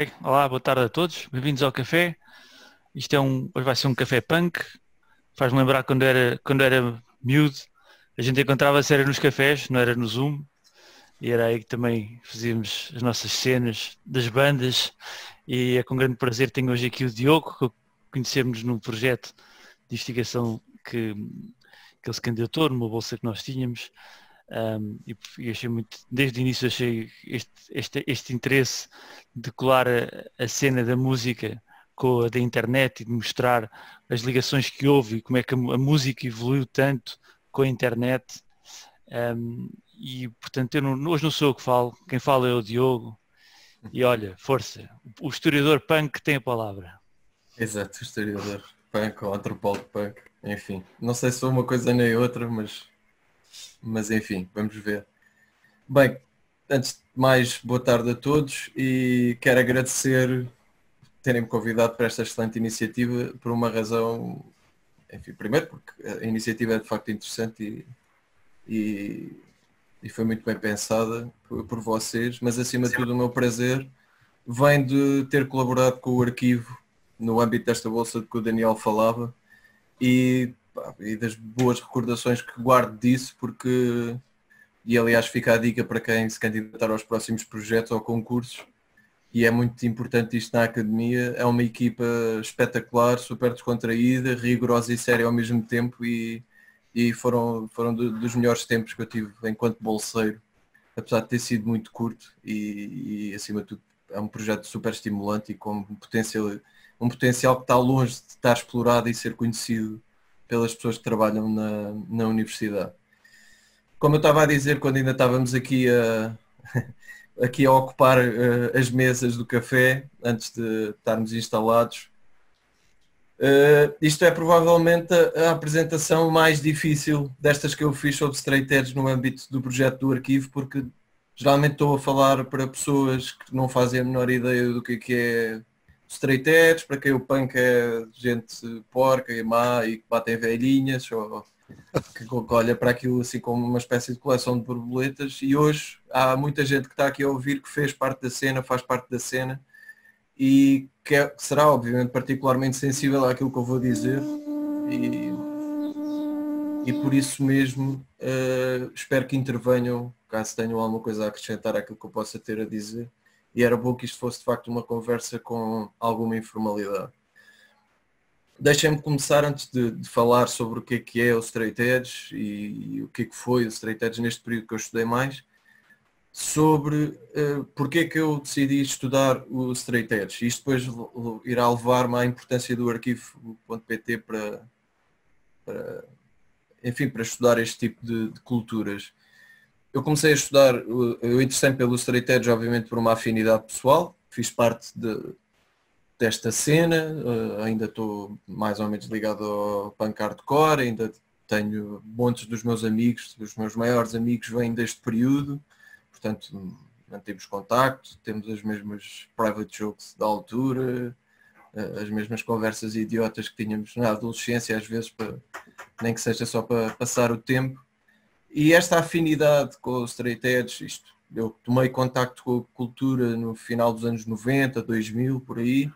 Okay. Olá, boa tarde a todos, bem-vindos ao café. Isto é um, hoje vai ser um café punk. Faz-me lembrar quando era, quando era miúdo, a gente encontrava-se era nos cafés, não era no Zoom. E era aí que também fazíamos as nossas cenas das bandas. E é com grande prazer tenho hoje aqui o Diogo, que conhecemos num projeto de investigação que, que ele se candidatou, numa bolsa que nós tínhamos. Um, e, e, achei muito, desde o início achei este, este, este interesse de colar a, a, cena da música com a da internet e de mostrar as ligações que houve e como é que a, a música evoluiu tanto com a internet. Um, e portanto eu não, hoje não sou eu que falo, quem fala é o Diogo. E olha, força, o historiador punk tem a palavra. Exato, historiador punk ou antropólogo punk, enfim. Não sei se sou uma coisa nem outra, mas mas enfim, vamos ver. Bem, antes de mais, boa tarde a todos e quero agradecer terem-me convidado para esta excelente iniciativa por uma razão, enfim, primeiro porque a iniciativa é de facto interessante e, e, e foi muito bem pensada por, por, vocês, mas acima de tudo o meu prazer vem de ter colaborado com o arquivo no âmbito desta bolsa de que o Daniel falava e e das boas recordações que guardo disso, porque, e aliás fica a dica para quem se candidatar aos próximos projetos ou concursos, e é muito importante isto na academia, é uma equipa espetacular, super descontraída, rigorosa e séria ao mesmo tempo e, e foram, foram do, dos melhores tempos que eu tive enquanto bolseiro, apesar de ter sido muito curto e, e acima de tudo é um projeto super estimulante e com um potencial, um potencial que está longe de estar explorado e ser conhecido pelas pessoas que trabalham na, na universidade. Como eu estava a dizer quando ainda estávamos aqui a, aqui a ocupar uh, as mesas do café, antes de estarmos instalados, uh, isto é provavelmente a, a, apresentação mais difícil destas que eu fiz sobre straight edge no âmbito do projeto do arquivo, porque geralmente estou a falar para pessoas que não fazem a menor ideia do que é, que é straight edge, para quem o punk é gente porca e má e que batem velhinhas, ou que olha para aquilo assim como uma espécie de coleção de borboletas. E hoje há muita gente que está aqui a ouvir que fez parte da cena, faz parte da cena e que, é, que será obviamente particularmente sensível àquilo que eu vou dizer. E, e por isso mesmo uh, espero que intervenham caso tenham alguma coisa a acrescentar àquilo que eu possa ter a dizer e era bom que isto fosse de facto uma conversa com alguma informalidade. Deixem-me começar antes de, de, falar sobre o que é que é o Straight Edge e, e, o que é que foi o Straight Edge neste período que eu estudei mais, sobre uh, porque é que eu decidi estudar o Straight Edge. Isto depois irá levar-me à importância do arquivo.pt para, para, enfim, para estudar este tipo de, de culturas eu comecei a estudar, eu interessei pelo Straight Edge obviamente por uma afinidade pessoal, fiz parte de, desta cena, uh, ainda estou mais ou menos ligado ao punk hardcore, ainda tenho montes dos meus amigos, dos meus maiores amigos vêm deste período, portanto mantemos contacto, temos as mesmas private jokes da altura, uh, as mesmas conversas idiotas que tínhamos na adolescência, às vezes para, nem que seja só para passar o tempo. E esta afinidade com o straight edge, isto, eu tomei contacto com a cultura no final dos anos 90, 2000, por aí,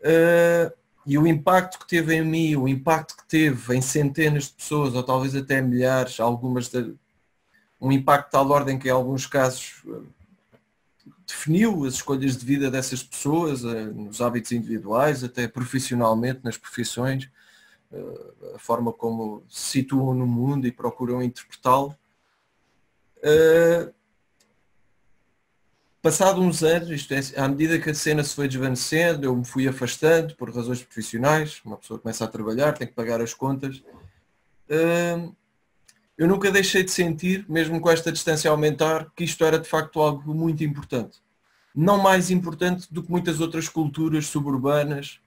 uh, e o impacto que teve em mim, o impacto que teve em centenas de pessoas, ou talvez até milhares, algumas de, um impacto de tal ordem que em alguns casos uh, definiu as escolhas de vida dessas pessoas, uh, nos hábitos individuais, até profissionalmente, nas profissões, a forma como se situam no mundo e procuram interpretá-lo. Uh, passado uns anos, isto é, à medida que a cena se foi desvanecendo, eu me fui afastando por razões profissionais, uma pessoa começa a trabalhar, tem que pagar as contas. Uh, eu nunca deixei de sentir, mesmo com esta distância a aumentar, que isto era de facto algo muito importante. Não mais importante do que muitas outras culturas suburbanas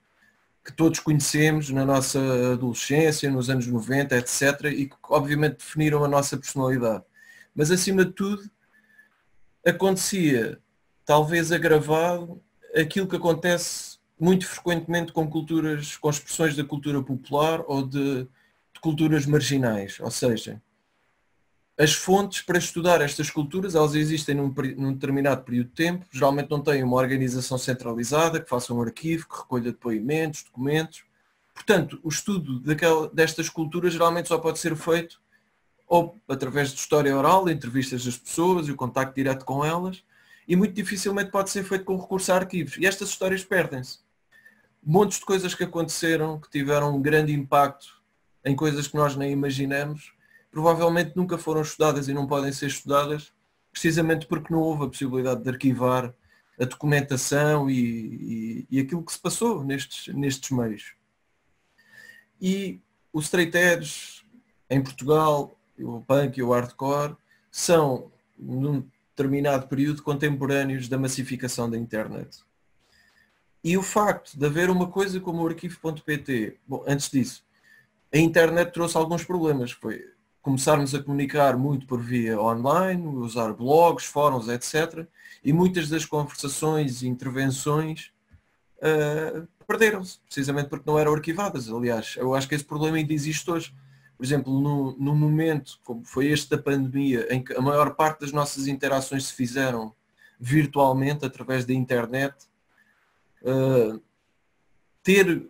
que todos conhecemos na nossa adolescência, nos anos 90, etc., e que obviamente definiram a nossa personalidade. Mas acima de tudo, acontecia, talvez agravado, aquilo que acontece muito frequentemente com culturas, com expressões da cultura popular ou de, de culturas marginais. Ou seja, as fontes para estudar estas culturas, elas existem num, num, determinado período de tempo, geralmente não têm uma organização centralizada que faça um arquivo, que recolha depoimentos, documentos. Portanto, o estudo daquela, destas culturas geralmente só pode ser feito ou através de história oral, entrevistas das pessoas e o contacto direto com elas, e muito dificilmente pode ser feito com recurso a arquivos. E estas histórias perdem-se. Montes de coisas que aconteceram, que tiveram um grande impacto em coisas que nós nem imaginamos, provavelmente nunca foram estudadas e não podem ser estudadas, precisamente porque não houve a possibilidade de arquivar a documentação e, e, e aquilo que se passou nestes, nestes meios. E o straight edge em Portugal, o punk e o hardcore, são, num determinado período, contemporâneos da massificação da internet. E o facto de haver uma coisa como o arquivo.pt, bom, antes disso, a internet trouxe alguns problemas. Foi começarmos a comunicar muito por via online, usar blogs, fóruns, etc. E muitas das conversações e intervenções uh, perderam-se, precisamente porque não eram arquivadas. Aliás, eu acho que esse problema ainda existe hoje. Por exemplo, no, momento como foi este da pandemia, em que a maior parte das nossas interações se fizeram virtualmente, através da internet, uh, ter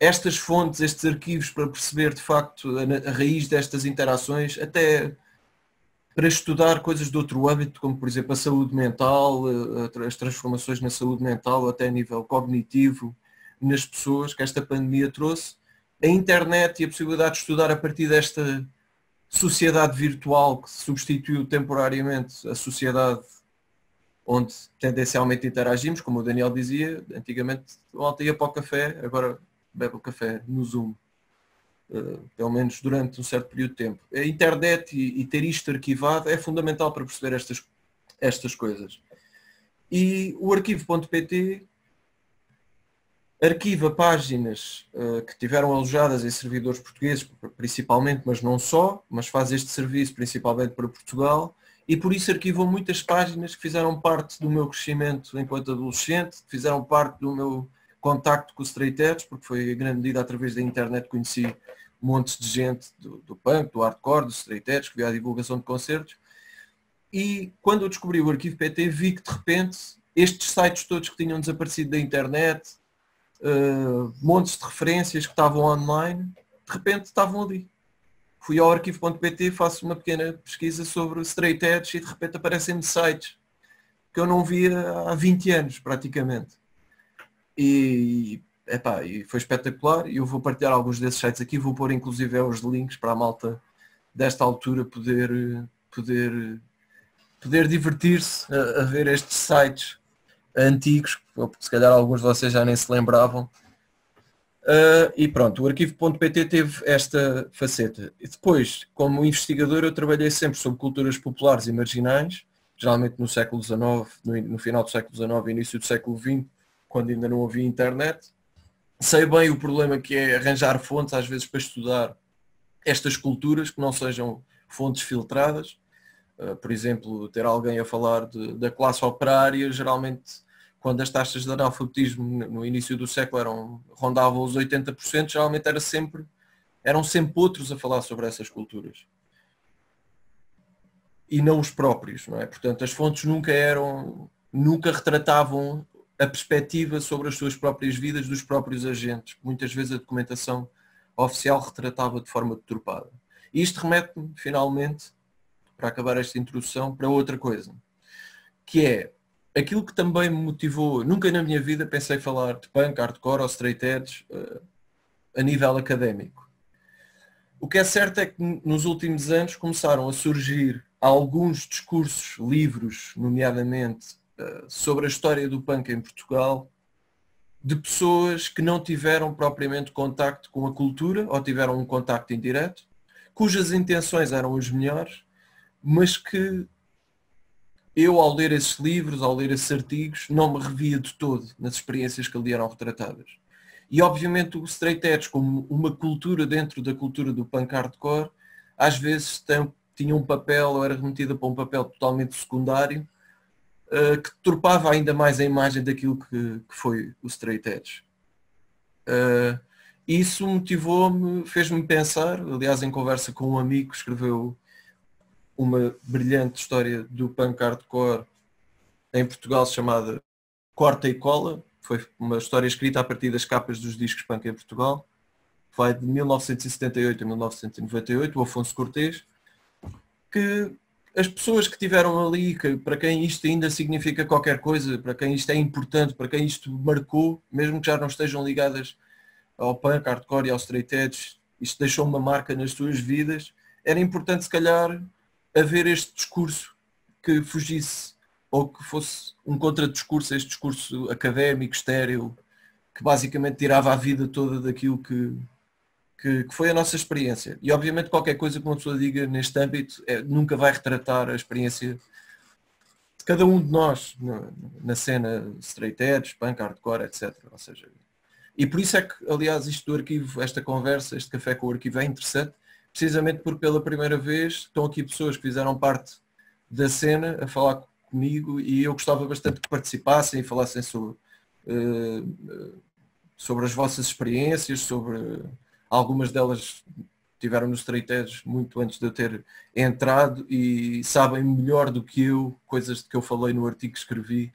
estas fontes, estes arquivos para perceber de facto a, a, raiz destas interações, até para estudar coisas de outro âmbito, como por exemplo a saúde mental, eh, as transformações na saúde mental, até a nível cognitivo nas pessoas que esta pandemia trouxe, a internet e a possibilidade de estudar a partir desta sociedade virtual que substituiu temporariamente a sociedade onde tendencialmente interagimos, como o Daniel dizia, antigamente ontem ia para o café, agora bebe o café no Zoom, uh, pelo menos durante um certo período de tempo. A internet e, e, ter isto arquivado é fundamental para perceber estas, estas coisas. E o arquivo.pt arquiva páginas uh, que tiveram alojadas em servidores portugueses, principalmente, mas não só, mas faz este serviço principalmente para Portugal, e por isso arquivou muitas páginas que fizeram parte do meu crescimento enquanto adolescente, que fizeram parte do meu contacto com os straight edge, porque foi a grande medida através da internet que conheci montes de gente do, do punk, do hardcore, do straight edge, que via a divulgação de concertos. E quando eu descobri o arquivo PT, vi que de repente estes sites todos que tinham desaparecido da internet, uh, montes de referências que estavam online, de repente estavam ali. Fui ao arquivo.pt, faço uma pequena pesquisa sobre straight edge e de repente aparecem-me sites que eu não via há 20 anos praticamente. E, epá, e foi espetacular e eu vou partilhar alguns desses sites aqui, vou pôr inclusive os links para a malta desta altura poder, poder, poder divertir-se a, a, ver estes sites antigos, porque se calhar alguns de vocês já nem se lembravam. Uh, e pronto, o arquivo.pt teve esta faceta. E depois, como investigador, eu trabalhei sempre sobre culturas populares e marginais, geralmente no século XIX, no, no final do século XIX e início do século XX, quando ainda não havia internet. Sei bem o problema que é arranjar fontes, às vezes, para estudar estas culturas que não sejam fontes filtradas. Uh, por exemplo, ter alguém a falar de, da classe operária, geralmente quando as taxas de analfabetismo no início do século eram, rondavam os 80%, geralmente era sempre, eram sempre outros a falar sobre essas culturas. E não os próprios, não é? Portanto, as fontes nunca eram, nunca retratavam a perspectiva sobre as suas próprias vidas dos próprios agentes. Muitas vezes a documentação oficial retratava de forma deturpada. E isto remete-me, finalmente, para acabar esta introdução, para outra coisa, que é aquilo que também me motivou, nunca na minha vida pensei falar de punk, hardcore ou straight edge uh, a nível académico. O que é certo é que nos últimos anos começaram a surgir alguns discursos, livros, nomeadamente sobre a história do punk em Portugal de pessoas que não tiveram propriamente contacto com a cultura ou tiveram um contacto indireto, cujas intenções eram as melhores, mas que eu ao ler esses livros, ao ler esses artigos, não me revia de todo nas experiências que ali eram retratadas. E obviamente o straight edge como uma cultura dentro da cultura do punk hardcore, às vezes tem, tinha um papel ou era remetida para um papel totalmente secundário uh, que turpava ainda mais a imagem daquilo que, que foi o Straight Edge. Uh, isso motivou-me, fez-me pensar, aliás em conversa com um amigo que escreveu uma brilhante história do punk hardcore em Portugal chamada Corta e Cola. Foi uma história escrita a partir das capas dos discos punk em Portugal. Vai de 1978 a 1998, o Afonso Cortês, que as pessoas que tiveram ali, que, para quem isto ainda significa qualquer coisa, para quem isto é importante, para quem isto marcou, mesmo que já não estejam ligadas ao punk, hardcore e aos straight edge, isto deixou uma marca nas suas vidas, era importante se calhar haver este discurso que fugisse ou que fosse um contradiscurso, este discurso académico, estéreo, que basicamente tirava a vida toda daquilo que, que, que, foi a nossa experiência. E obviamente qualquer coisa que uma pessoa diga neste âmbito é, nunca vai retratar a experiência de cada um de nós na, na cena straight edge, punk, hardcore, etc. Ou seja, e por isso é que, aliás, isto do arquivo, esta conversa, este café com o arquivo é interessante, precisamente porque pela primeira vez estão aqui pessoas que fizeram parte da cena a falar comigo e eu gostava bastante que participassem e falassem sobre, uh, sobre as vossas experiências, sobre algumas delas tiveram nos Edge muito antes de eu ter entrado e sabem melhor do que eu coisas que eu falei no artigo que escrevi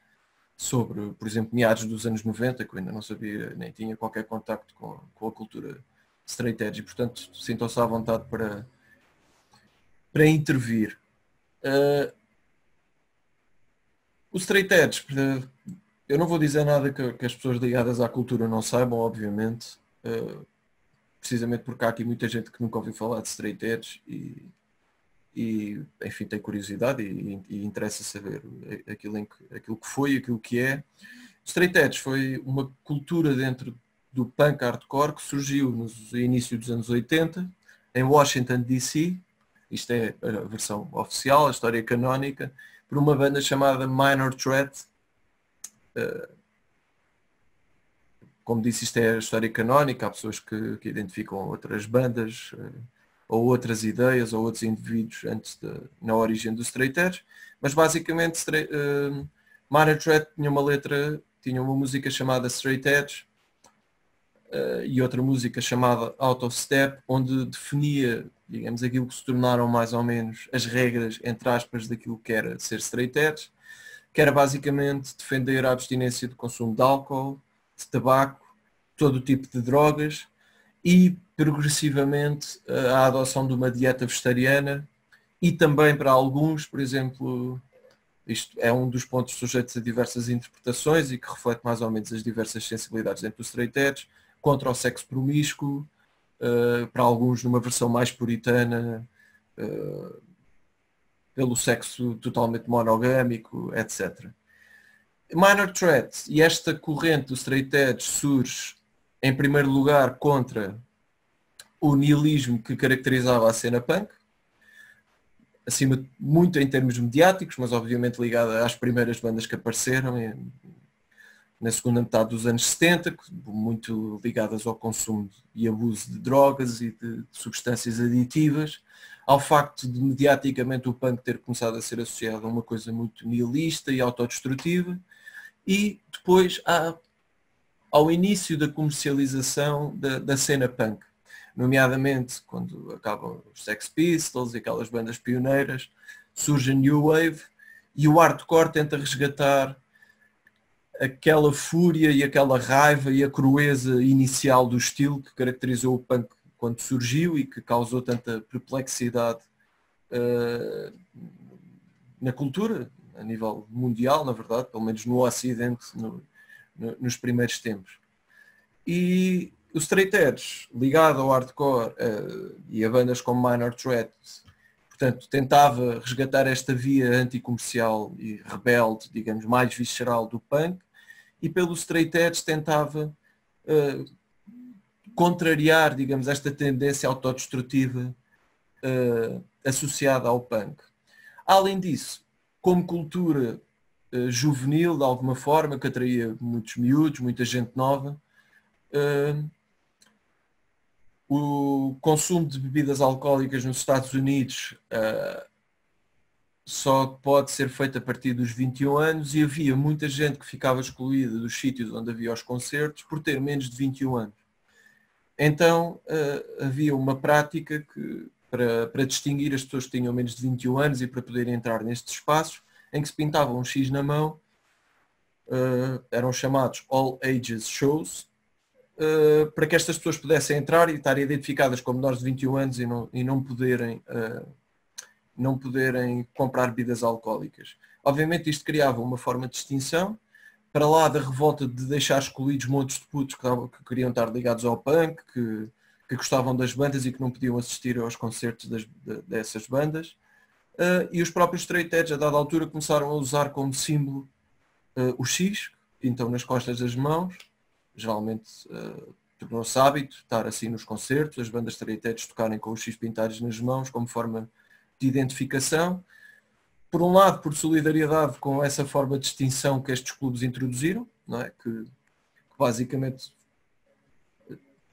sobre, por exemplo, meados dos anos 90, que eu ainda não sabia, nem tinha qualquer contacto com, com a cultura straight edge e, portanto, sintam-se à vontade para, para intervir. Uh, o straight edge, eu não vou dizer nada que, que, as pessoas ligadas à cultura não saibam, obviamente, uh, precisamente porque há aqui muita gente que nunca ouviu falar de straight edge e, e enfim, tem curiosidade e, e interessa saber aquilo, que, aquilo que foi, aquilo que é. Straight Edge foi uma cultura dentro do punk hardcore que surgiu no início dos anos 80 em Washington DC, isto é a versão oficial, a história canónica, por uma banda chamada Minor Threat, uh, como disse, isto é a história canónica, há pessoas que, que identificam outras bandas uh, ou outras ideias ou outros indivíduos antes de, na origem do Straight Edge, mas basicamente uh, Minor Threat tinha uma letra, tinha uma música chamada Straight Edge uh, e outra música chamada Out of Step, onde definia, digamos, aquilo que se tornaram mais ou menos as regras, entre aspas, daquilo que era ser Straight Edge, que era basicamente defender a abstinência de consumo de álcool, de tabaco, todo o tipo de drogas e progressivamente a adoção de uma dieta vegetariana e também para alguns, por exemplo, isto é um dos pontos sujeitos a diversas interpretações e que reflete mais ou menos as diversas sensibilidades dentro do straight edge, contra o sexo promíscuo, uh, para alguns numa versão mais puritana, uh, pelo sexo totalmente monogâmico, etc. Minor Threat e esta corrente do straight edge surge em primeiro lugar contra o nihilismo que caracterizava a cena punk, acima muito em termos mediáticos, mas obviamente ligada às primeiras bandas que apareceram na segunda metade dos anos 70, muito ligadas ao consumo e abuso de drogas e de substâncias aditivas, ao facto de mediaticamente o punk ter começado a ser associado a uma coisa muito nihilista e autodestrutiva, e depois há ao início da comercialização da, da cena punk, nomeadamente quando acabam os Sex Pistols e aquelas bandas pioneiras, surge a New Wave e o hardcore tenta resgatar aquela fúria e aquela raiva e a crueza inicial do estilo que caracterizou o punk quando surgiu e que causou tanta perplexidade uh, na cultura, a nível mundial, na verdade, pelo menos no Ocidente, no, nos primeiros tempos. E o Straight Edge, ligado ao hardcore uh, e a bandas como Minor Threat, portanto, tentava resgatar esta via anticomercial e rebelde, digamos, mais visceral do punk, e pelo Straight Edge tentava uh, contrariar, digamos, esta tendência autodestrutiva uh, associada ao punk. Além disso, como cultura uh, juvenil de alguma forma, que atraía muitos miúdos, muita gente nova. Uh, o consumo de bebidas alcoólicas nos Estados Unidos uh, só pode ser feito a partir dos 21 anos e havia muita gente que ficava excluída dos sítios onde havia os concertos por ter menos de 21 anos. Então havia uma prática que para, para distinguir as pessoas que tinham menos de 21 anos e para poderem entrar nestes espaços, em que se pintava um X na mão, uh, eram chamados All Ages Shows, uh, para que estas pessoas pudessem entrar e estar identificadas como menores de 21 anos e não, e não poderem uh, não poderem comprar bebidas alcoólicas. Obviamente isto criava uma forma de distinção, para lá da revolta de deixar excluídos montes de putos que, que queriam estar ligados ao punk, que, que, gostavam das bandas e que não podiam assistir aos concertos das, de, dessas bandas. Uh, e os próprios straight edge, a dada altura, começaram a usar como símbolo uh, o X, pintam nas costas das mãos, geralmente uh, tornou-se hábito estar assim nos concertos, as bandas straight tocarem com os X pintados nas mãos como forma de identificação por um lado, por solidariedade com essa forma de distinção que estes clubes introduziram, não é? que, que basicamente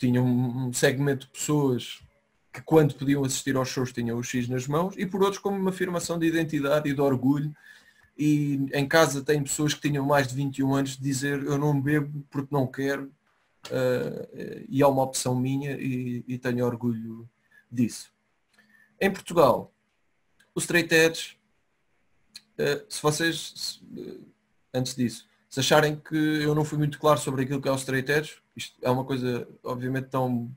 tinham um segmento de pessoas que quando podiam assistir aos shows tinham o X nas mãos, e por outros como uma afirmação de identidade e de orgulho. E em casa tem pessoas que tinham mais de 21 anos de dizer eu não bebo porque não quero, uh, e é uma opção minha e, e tenho orgulho disso. Em Portugal, o straight edge eh, se vocês, se, eh, antes disso, se acharem que eu não fui muito claro sobre aquilo que é o straight edge, isto é uma coisa obviamente tão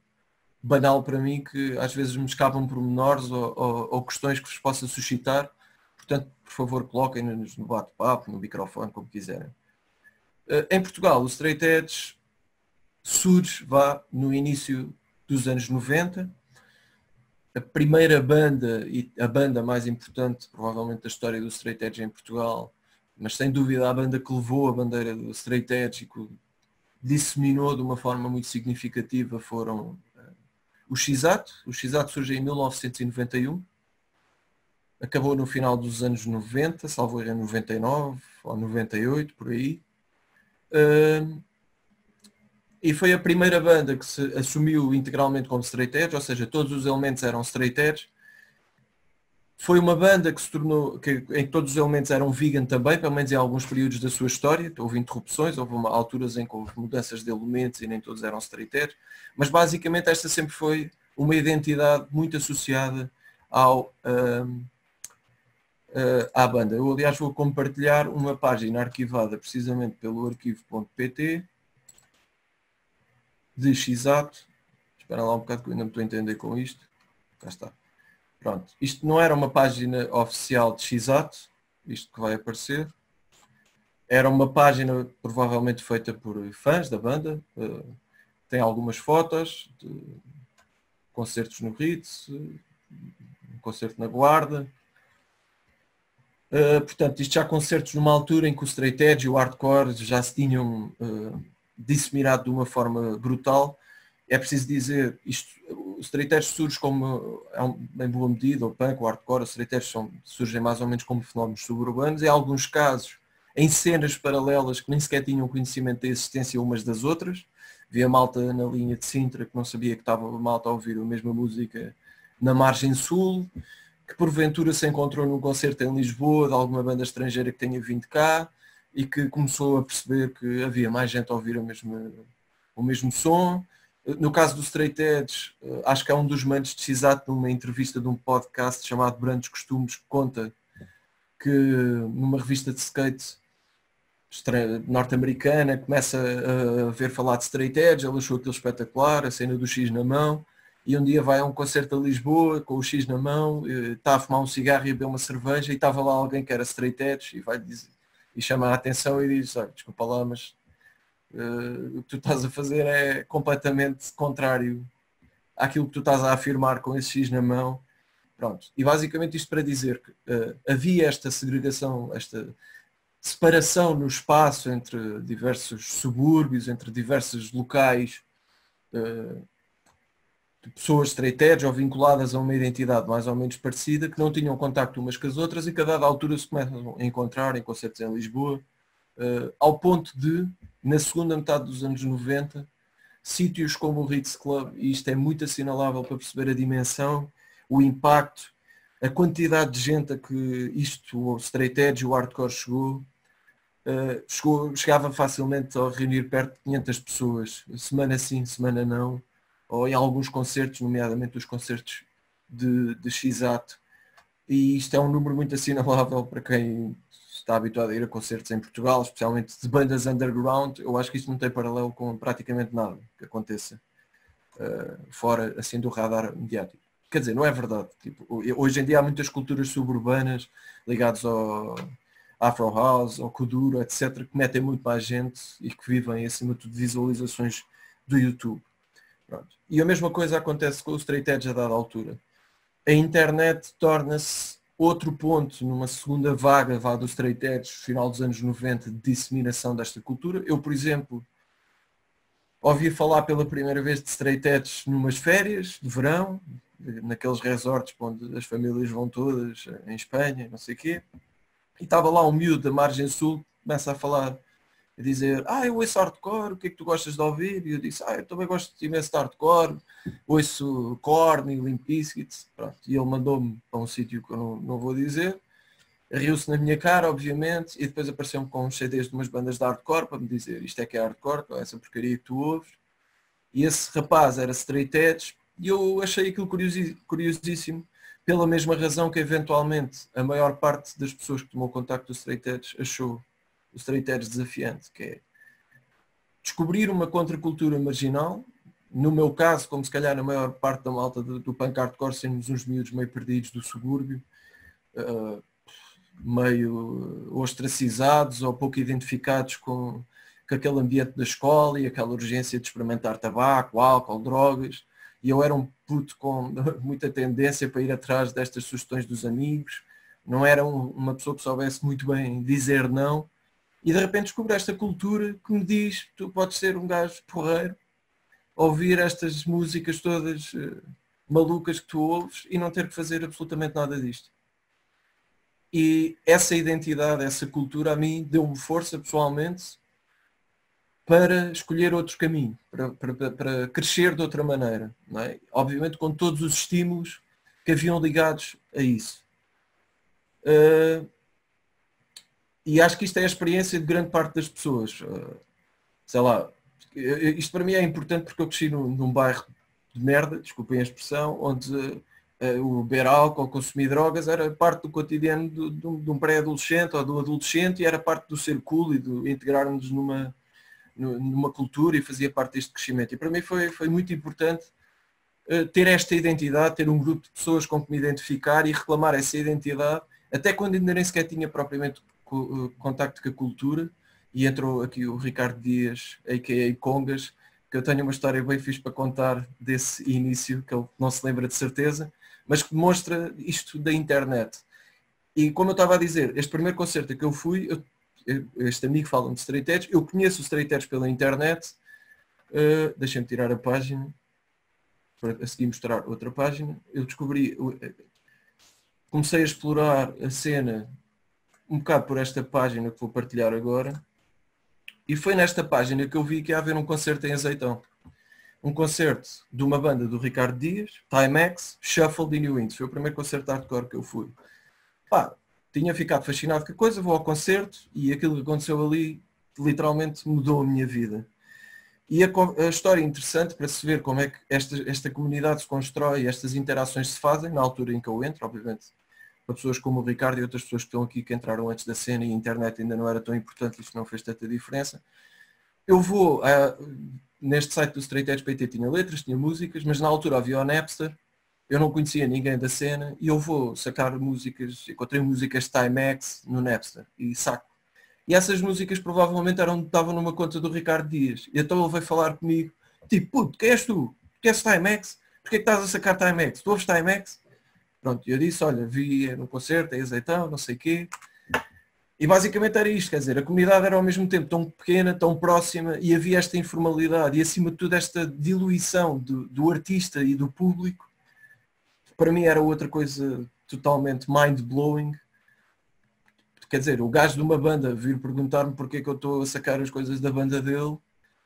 banal para mim que às vezes me escapam pormenores ou, ou, ou questões que vos possa suscitar. Portanto, por favor, coloquem-nos no bate-papo, no microfone, como quiserem. Eh, em Portugal, o straight edge surge vá no início dos anos 90 a primeira banda e a banda mais importante provavelmente da história do Straight Edge em Portugal, mas sem dúvida a banda que levou a bandeira do Straight Edge e que disseminou de uma forma muito significativa foram uh, o X-Ato. O X-Ato surge em 1991, acabou no final dos anos 90, salvo em 99 ou 98, por aí. Uh, e foi a primeira banda que se assumiu integralmente como straight edge, ou seja, todos os elementos eram straight edge. Foi uma banda que se tornou, que, em que todos os elementos eram vegan também, pelo menos em alguns períodos da sua história. Houve interrupções, houve uma, alturas em que houve mudanças de elementos e nem todos eram straight. Mas basicamente esta sempre foi uma identidade muito associada ao, uh, à banda. Eu aliás vou compartilhar uma página arquivada precisamente pelo arquivo.pt de X-Ato. Espera lá um bocado que eu ainda me estou a entender com isto. Cá está. Pronto. Isto não era uma página oficial de X-Ato, isto que vai aparecer. Era uma página provavelmente feita por fãs da banda. Uh, tem algumas fotos de concertos no Ritz, um concerto na Guarda. Uh, portanto, isto já concertos numa altura em que o straight edge e o hardcore já se tinham uh, disseminado de uma forma brutal. É preciso dizer, isto, straight edge surge como, é em boa medida, o punk, o hardcore, os straight edge são, surgem mais ou menos como fenómenos suburbanos, em alguns casos em cenas paralelas que nem sequer tinham conhecimento da existência umas das outras. Via malta na linha de Sintra que não sabia que estava malta a ouvir a mesma música na margem sul, que porventura se encontrou num concerto em Lisboa de alguma banda estrangeira que tenha vindo cá, e que começou a perceber que havia mais gente a ouvir o mesmo, o mesmo som. No caso do Straight Edge, eh, acho que é um dos mandos de Xisato numa entrevista de um podcast chamado Brandos Costumes, que conta que numa revista de skate norte-americana começa a ver falar de Straight Edge, ele achou aquilo espetacular, a cena do X na mão, e um dia vai a um concerto a Lisboa com o X na mão, está eh, a fumar um cigarro e a beber uma cerveja e estava lá alguém que era Straight Edge e vai dizer, e chama a atenção e diz, olha, desculpa lá, mas uh, o que tu estás a fazer é completamente contrário àquilo que tu estás a afirmar com esse X na mão. Pronto. E basicamente isto para dizer que uh, havia esta segregação, esta separação no espaço entre diversos subúrbios, entre diversos locais uh, de pessoas straight ou vinculadas a uma identidade mais ou menos parecida, que não tinham contacto umas com as outras e que a dada altura se começam a encontrar em concertos em Lisboa, ao ponto de, na segunda metade dos anos 90, sítios como o Ritz Club, e isto é muito assinalável para perceber a dimensão, o impacto, a quantidade de gente a que isto, o straight edge, o hardcore chegou, uh, chegou chegava facilmente a reunir perto de 500 pessoas, semana sim, semana não, ou em alguns concertos, nomeadamente os concertos de, de X-Ato. E isto é um número muito assinalável para quem está habituado a ir a concertos em Portugal, especialmente de bandas underground. Eu acho que isto não tem paralelo com praticamente nada que aconteça uh, fora assim do radar mediático. Quer dizer, não é verdade. Tipo, hoje em dia há muitas culturas suburbanas ligadas ao Afro House, ao Kuduro, etc., que metem muito mais gente e que vivem acima de visualizações do YouTube. Pronto. E a mesma coisa acontece com os straight edge a dada altura. A internet torna-se outro ponto numa segunda vaga vá do straight edge, final dos anos 90, de disseminação desta cultura. Eu, por exemplo, ouvi falar pela primeira vez de straight edge numas férias de verão, naqueles resorts onde as famílias vão todas, em Espanha, não sei o quê. E estava lá um miúdo da margem sul, começa a falar a dizer, ah, eu ouço hardcore, o que é que tu gostas de ouvir? E eu disse, ah, eu também gosto imenso de hardcore, ouço Korn e Limp Bizkit. Pronto. E ele mandou-me para um sítio que eu não, não vou dizer, riu-se na minha cara, obviamente, e depois apareceu-me com uns CDs de umas bandas de hardcore para me dizer, isto é que é hardcore, é essa porcaria que tu ouves. E esse rapaz era straight edge, e eu achei aquilo curiosíssimo, pela mesma razão que eventualmente a maior parte das pessoas que tomou contacto do straight edge achou o straight edge desafiante, que é descobrir uma contracultura marginal, no meu caso, como se calhar na maior parte da malta do, do punk hardcore, sermos uns miúdos meio perdidos do subúrbio, uh, meio ostracizados ou pouco identificados com, com aquele ambiente da escola e aquela urgência de experimentar tabaco, álcool, drogas. E eu era um puto com muita tendência para ir atrás destas sugestões dos amigos. Não era um, uma pessoa que soubesse muito bem dizer não e de repente descobri esta cultura que me diz tu podes ser um gajo porreiro, ouvir estas músicas todas uh, malucas que tu ouves e não ter que fazer absolutamente nada disto. E essa identidade, essa cultura a mim deu-me força pessoalmente para escolher outro caminho, para, para, para crescer de outra maneira. É? Obviamente com todos os estímulos que haviam ligados a isso. Uh, e acho que isto é a experiência de grande parte das pessoas. Uh, sei lá, isto para mim é importante porque eu cresci num, num bairro de merda, desculpem a expressão, onde uh, o beber álcool, consumir drogas era parte do cotidiano de, de, de um pré-adolescente ou do adolescente e era parte do ser cool e de integrarmos numa, numa cultura e fazia parte deste crescimento. E para mim foi, foi muito importante uh, ter esta identidade, ter um grupo de pessoas com que me identificar e reclamar essa identidade, até quando ainda nem sequer tinha propriamente eh, contacto com a cultura e entrou aqui o Ricardo Dias, a.k.a. Congas, que eu tenho uma história bem fixe para contar desse início, que ele não se lembra de certeza, mas que demonstra isto da internet. E como eu estava a dizer, este primeiro concerto que eu fui, eu, este amigo fala de Straight Edge, eu conheço o Straight Edge pela internet, uh, deixem-me tirar a página, para a seguir mostrar outra página, eu descobri, eh, comecei a explorar a cena um bocado por esta página que vou partilhar agora. E foi nesta página que eu vi que ia haver um concerto em Azeitão. Um concerto de uma banda do Ricardo Dias, Timex, Shuffle de New Winds. Foi o primeiro concerto hardcore que eu fui. Pá, tinha ficado fascinado com a coisa, vou ao concerto e aquilo que aconteceu ali literalmente mudou a minha vida. E a, a, história interessante para se ver como é que esta, esta comunidade se constrói, estas interações se fazem, na altura em que eu entro, obviamente para pessoas como o Ricardo e outras pessoas que estão aqui que entraram antes da cena e a internet ainda não era tão importante, isto não fez tanta diferença. Eu vou, uh, neste site do Straight Edge PT tinha letras, tinha músicas, mas na altura havia o Napster, eu não conhecia ninguém da cena e eu vou sacar músicas, encontrei músicas Timex no Napster e saco. E essas músicas provavelmente eram, estavam numa conta do Ricardo Dias. E então ele veio falar comigo, tipo, puto, quem és tu? Queres Timex? Porquê que estás a sacar Timex? Tu ouves Timex? Pronto, eu disse, olha, vi no concerto, em azeitão, não sei o quê. E basicamente era isto, quer dizer, a comunidade era ao mesmo tempo tão pequena, tão próxima e havia esta informalidade e acima de tudo esta diluição do, do artista e do público. Para mim era outra coisa totalmente mind-blowing. Quer dizer, o gajo de uma banda vir perguntar-me porque é que eu estou a sacar as coisas da banda dele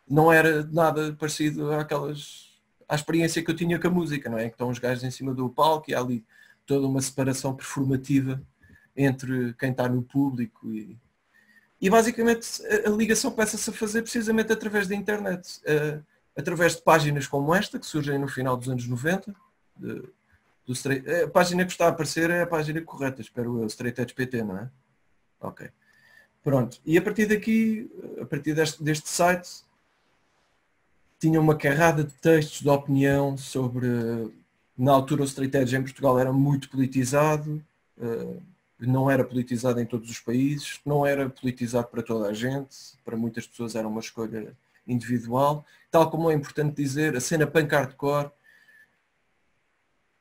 não era nada parecido àquelas à experiência que eu tinha com a música, não é? Que estão os gajos em cima do palco e ali toda uma separação performativa entre quem está no público e, e basicamente a, ligação começa-se a fazer precisamente através da internet, uh, através de páginas como esta, que surgem no final dos anos 90, de, Do straight, a página que está a aparecer é a página correta, espero eu, Straight Edge PT, não é? Ok. Pronto. E a partir daqui, a partir deste, deste site, tinha uma carrada de textos de opinião sobre. Na altura, o Straight Edge em Portugal era muito politizado, eh, não era politizado em todos os países, não era politizado para toda a gente, para muitas pessoas era uma escolha individual. Tal como é importante dizer, a cena punk hardcore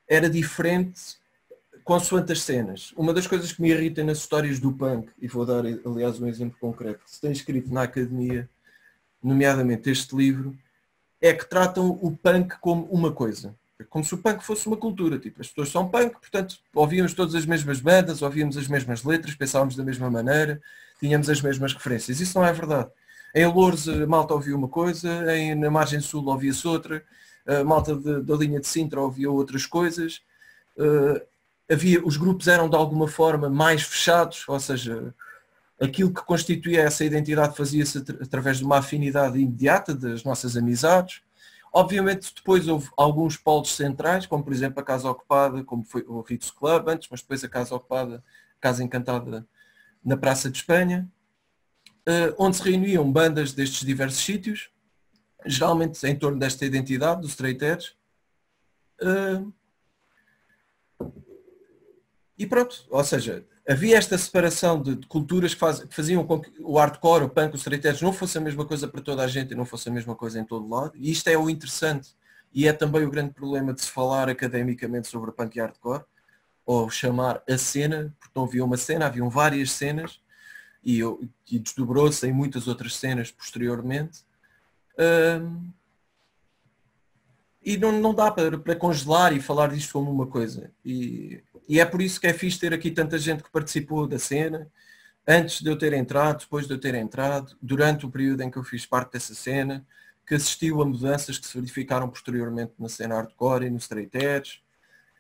era diferente consoante as cenas. Uma das coisas que me irrita nas histórias do punk, e vou dar aliás um exemplo concreto, que se tem escrito na academia, nomeadamente este livro, é que tratam o punk como uma coisa. É como se o punk fosse uma cultura. Tipo, as pessoas são punk, portanto, ouvíamos todas as mesmas bandas, ouvíamos as mesmas letras, pensávamos da mesma maneira, tínhamos as mesmas referências. Isso não é verdade. Em Louros, a malta ouvia uma coisa, em, na margem sul ouvia-se outra, a malta de, da linha de Sintra ouvia outras coisas. Uh, havia, os grupos eram de alguma forma mais fechados, ou seja, aquilo que constituía essa identidade fazia-se através de uma afinidade imediata das nossas amizades. Obviamente depois houve alguns polos centrais, como por exemplo a Casa Ocupada, como foi o Ritz Club antes, mas depois a Casa Ocupada, Casa Encantada na Praça de Espanha, eh, onde se reuniam bandas destes diversos sítios, geralmente em torno desta identidade, do Straight Edge. Eh, e pronto, ou seja, havia esta separação de, de culturas que, faz, que, faziam com que o hardcore, o punk, o straight não fosse a mesma coisa para toda a gente e não fosse a mesma coisa em todo lado. E isto é o interessante e é também o grande problema de se falar academicamente sobre punk e hardcore, ou chamar a cena, porque não havia uma cena, haviam várias cenas e, e desdobrou-se em muitas outras cenas posteriormente. Um, e não, não dá para, para congelar e falar disto como uma coisa. E e é por isso que é fixe ter aqui tanta gente que participou da cena, antes de eu ter entrado, depois de eu ter entrado, durante o período em que eu fiz parte dessa cena, que assistiu a mudanças que se verificaram posteriormente na cena hardcore e no straight edge,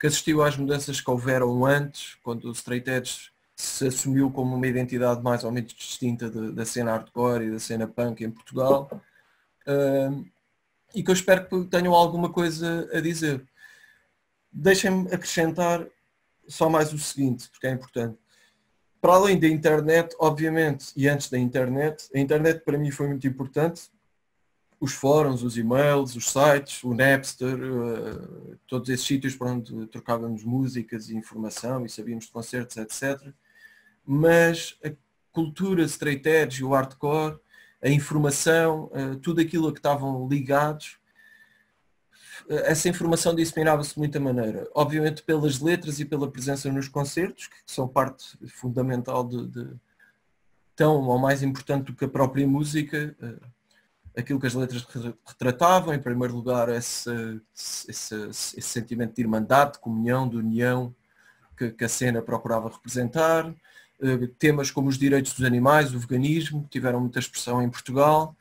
que assistiu às mudanças que houveram antes, quando o straight edge se assumiu como uma identidade mais ou menos distinta de, da cena hardcore e da cena punk em Portugal. E que eu espero que tenham alguma coisa a dizer. Deixem-me acrescentar só mais o seguinte, porque é importante. Para além da internet, obviamente, e antes da internet, a internet para mim foi muito importante. Os fóruns, os e-mails, os sites, o Napster, uh, todos esses sítios para onde trocávamos músicas e informação e sabíamos de concertos, etc. Mas a cultura straight edge, o hardcore, a informação, uh, tudo aquilo a que estavam ligados, essa informação disseminava-se de muita maneira. Obviamente pelas letras e pela presença nos concertos, que são parte fundamental de, de tão ou mais importante do que a própria música, eh, aquilo que as letras retratavam, em primeiro lugar esse, esse, esse sentimento de irmandade, de comunhão, de união que, que a cena procurava representar, eh, temas como os direitos dos animais, o veganismo, que tiveram muita expressão em Portugal,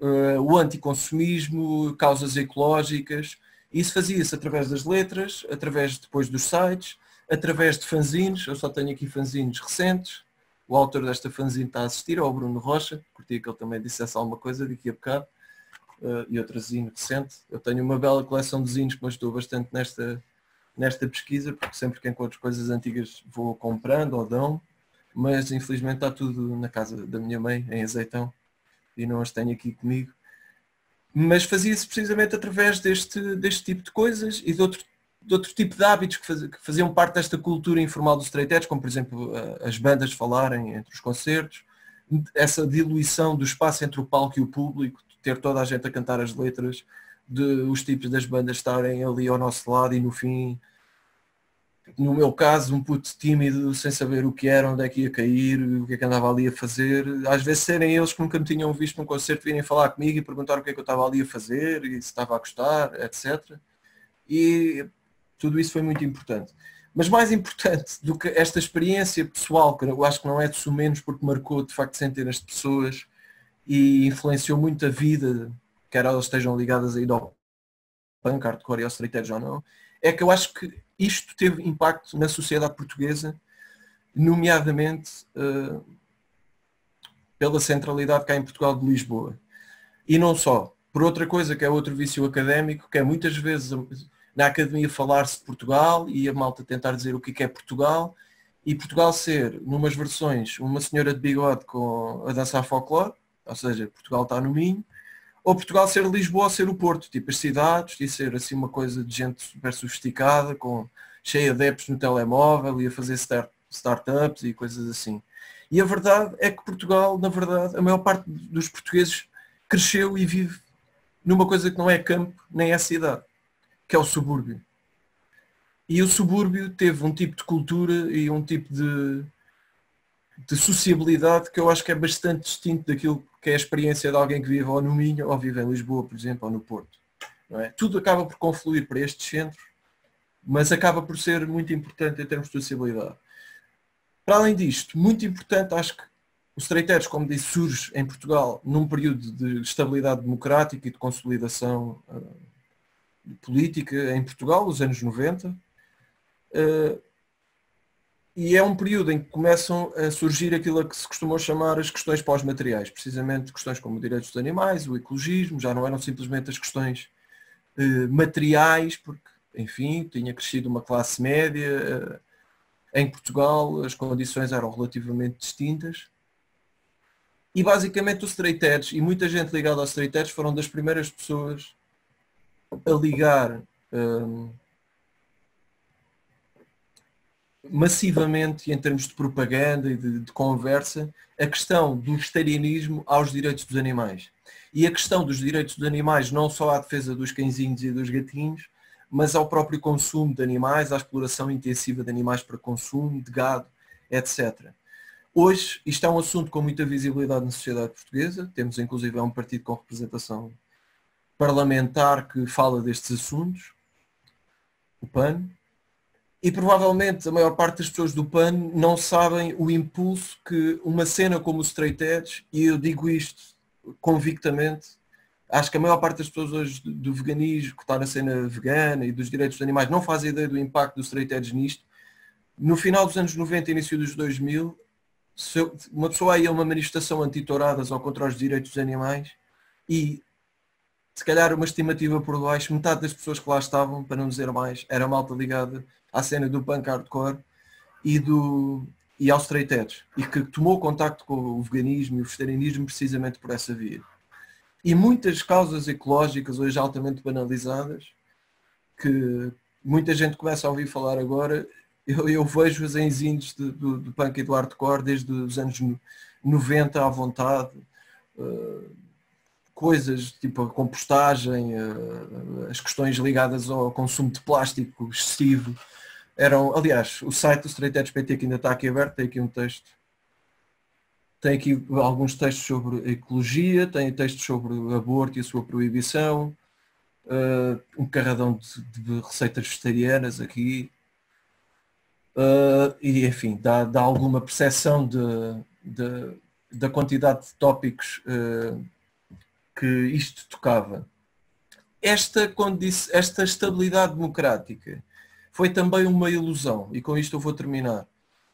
uh, o anticonsumismo, causas ecológicas. Isso fazia-se através das letras, através depois dos sites, através de fanzines. Eu só tenho aqui fanzines recentes. O autor desta fanzine está a assistir, é o Bruno Rocha. Curtia que ele também dissesse alguma coisa daqui a bocado. Uh, e outra zine recente. Eu tenho uma bela coleção de zines me ajudou bastante nesta, nesta pesquisa, porque sempre que encontro coisas antigas vou comprando ou dão, mas infelizmente está tudo na casa da minha mãe, em azeitão, e não as tenho aqui comigo. Mas fazia-se precisamente através deste, deste tipo de coisas e de outro, de outro tipo de hábitos que, faz, que faziam parte desta cultura informal dos straight edge, como por exemplo as bandas falarem entre os concertos, essa diluição do espaço entre o palco e o público, ter toda a gente a cantar as letras, de os tipos das bandas estarem ali ao nosso lado e no fim no meu caso, um puto tímido, sem saber o que era, onde é que ia cair, o que é que andava ali a fazer. Às vezes serem eles que nunca me tinham visto num concerto virem falar comigo e perguntar o que é que eu estava ali a fazer e se estava a gostar, etc. E tudo isso foi muito importante. Mas mais importante do que esta experiência pessoal, que eu acho que não é de menos porque marcou de facto centenas de pessoas e influenciou muito a vida, quer elas estejam ligadas aí ao punk, hardcore e ao straight edge ou não, é que eu acho que isto teve impacto na sociedade portuguesa, nomeadamente uh, pela centralidade cá em Portugal de Lisboa. E não só. Por outra coisa, que é outro vício académico, que é muitas vezes na academia falar-se Portugal e a malta tentar dizer o que é Portugal e Portugal ser, numas versões, uma senhora de bigode com a dançar folclore, ou seja, Portugal está no Minho, ou Portugal ser Lisboa ou ser o Porto, tipo as cidades, e ser assim uma coisa de gente super sofisticada, com cheia de apps no telemóvel e a fazer start, startups e coisas assim. E a verdade é que Portugal, na verdade, a maior parte dos portugueses cresceu e vive numa coisa que não é campo nem é cidade, que é o subúrbio. E o subúrbio teve um tipo de cultura e um tipo de, de sociabilidade que eu acho que é bastante distinto daquilo que é a experiência de alguém que vive ou no Minho ou vive em Lisboa, por exemplo, ou no Porto. É? Tudo acaba por confluir para estes centros, mas acaba por ser muito importante em termos de sociabilidade. Para além disto, muito importante, acho que o Straight como disse, surge em Portugal num período de estabilidade democrática e de consolidação uh, política em Portugal, os anos 90. Uh, e é um período em que começam a surgir aquilo a que se costumou chamar as questões pós-materiais, precisamente questões como direitos dos animais, o ecologismo, já não eram simplesmente as questões uh, materiais, porque, enfim, tinha crescido uma classe média. em Portugal as condições eram relativamente distintas e basicamente o Straight Edge e muita gente ligada ao Straight Edge foram das primeiras pessoas a ligar um, massivamente em termos de propaganda e de, de, conversa a questão do vegetarianismo aos direitos dos animais. E a questão dos direitos dos animais não só à defesa dos cãezinhos e dos gatinhos, mas ao próprio consumo de animais, à exploração intensiva de animais para consumo, de gado, etc. Hoje, isto é um assunto com muita visibilidade na sociedade portuguesa. Temos, inclusive, um partido com representação parlamentar que fala destes assuntos, o PAN. E provavelmente a maior parte das pessoas do PAN não sabem o impulso que uma cena como o Straight Edge, e eu digo isto convictamente, acho que a maior parte das pessoas hoje do veganismo, que está na cena vegana e dos direitos dos animais, não faz ideia do impacto do Straight Edge nisto. No final dos anos 90 início dos 2000, se uma pessoa ia a uma manifestação anti-touradas ou contra os direitos dos animais e se calhar uma estimativa por baixo, metade das pessoas que lá estavam, para não dizer mais, era malta ligada à cena do punk hardcore e, do, e ao straight edge e que tomou contacto com o veganismo e o vegetarianismo precisamente por essa via. E muitas causas ecológicas hoje altamente banalizadas que muita gente começa a ouvir falar agora eu, eu vejo-as em zines do, do punk e do hardcore desde os anos 90 à vontade. Uh, coisas tipo a compostagem, uh, as questões ligadas ao consumo de plástico excessivo. Eram, aliás, o site do Straight Edge PT que ainda está aqui aberto, tem aqui um texto. Tem aqui alguns textos sobre ecologia, tem textos sobre aborto e a sua proibição, uh, um carradão de, de receitas vegetarianas aqui, uh, e enfim, dá, dá alguma percepção de, de, da quantidade de tópicos uh, que isto tocava. Esta, quando disse, esta estabilidade democrática foi também uma ilusão, e com isto eu vou terminar.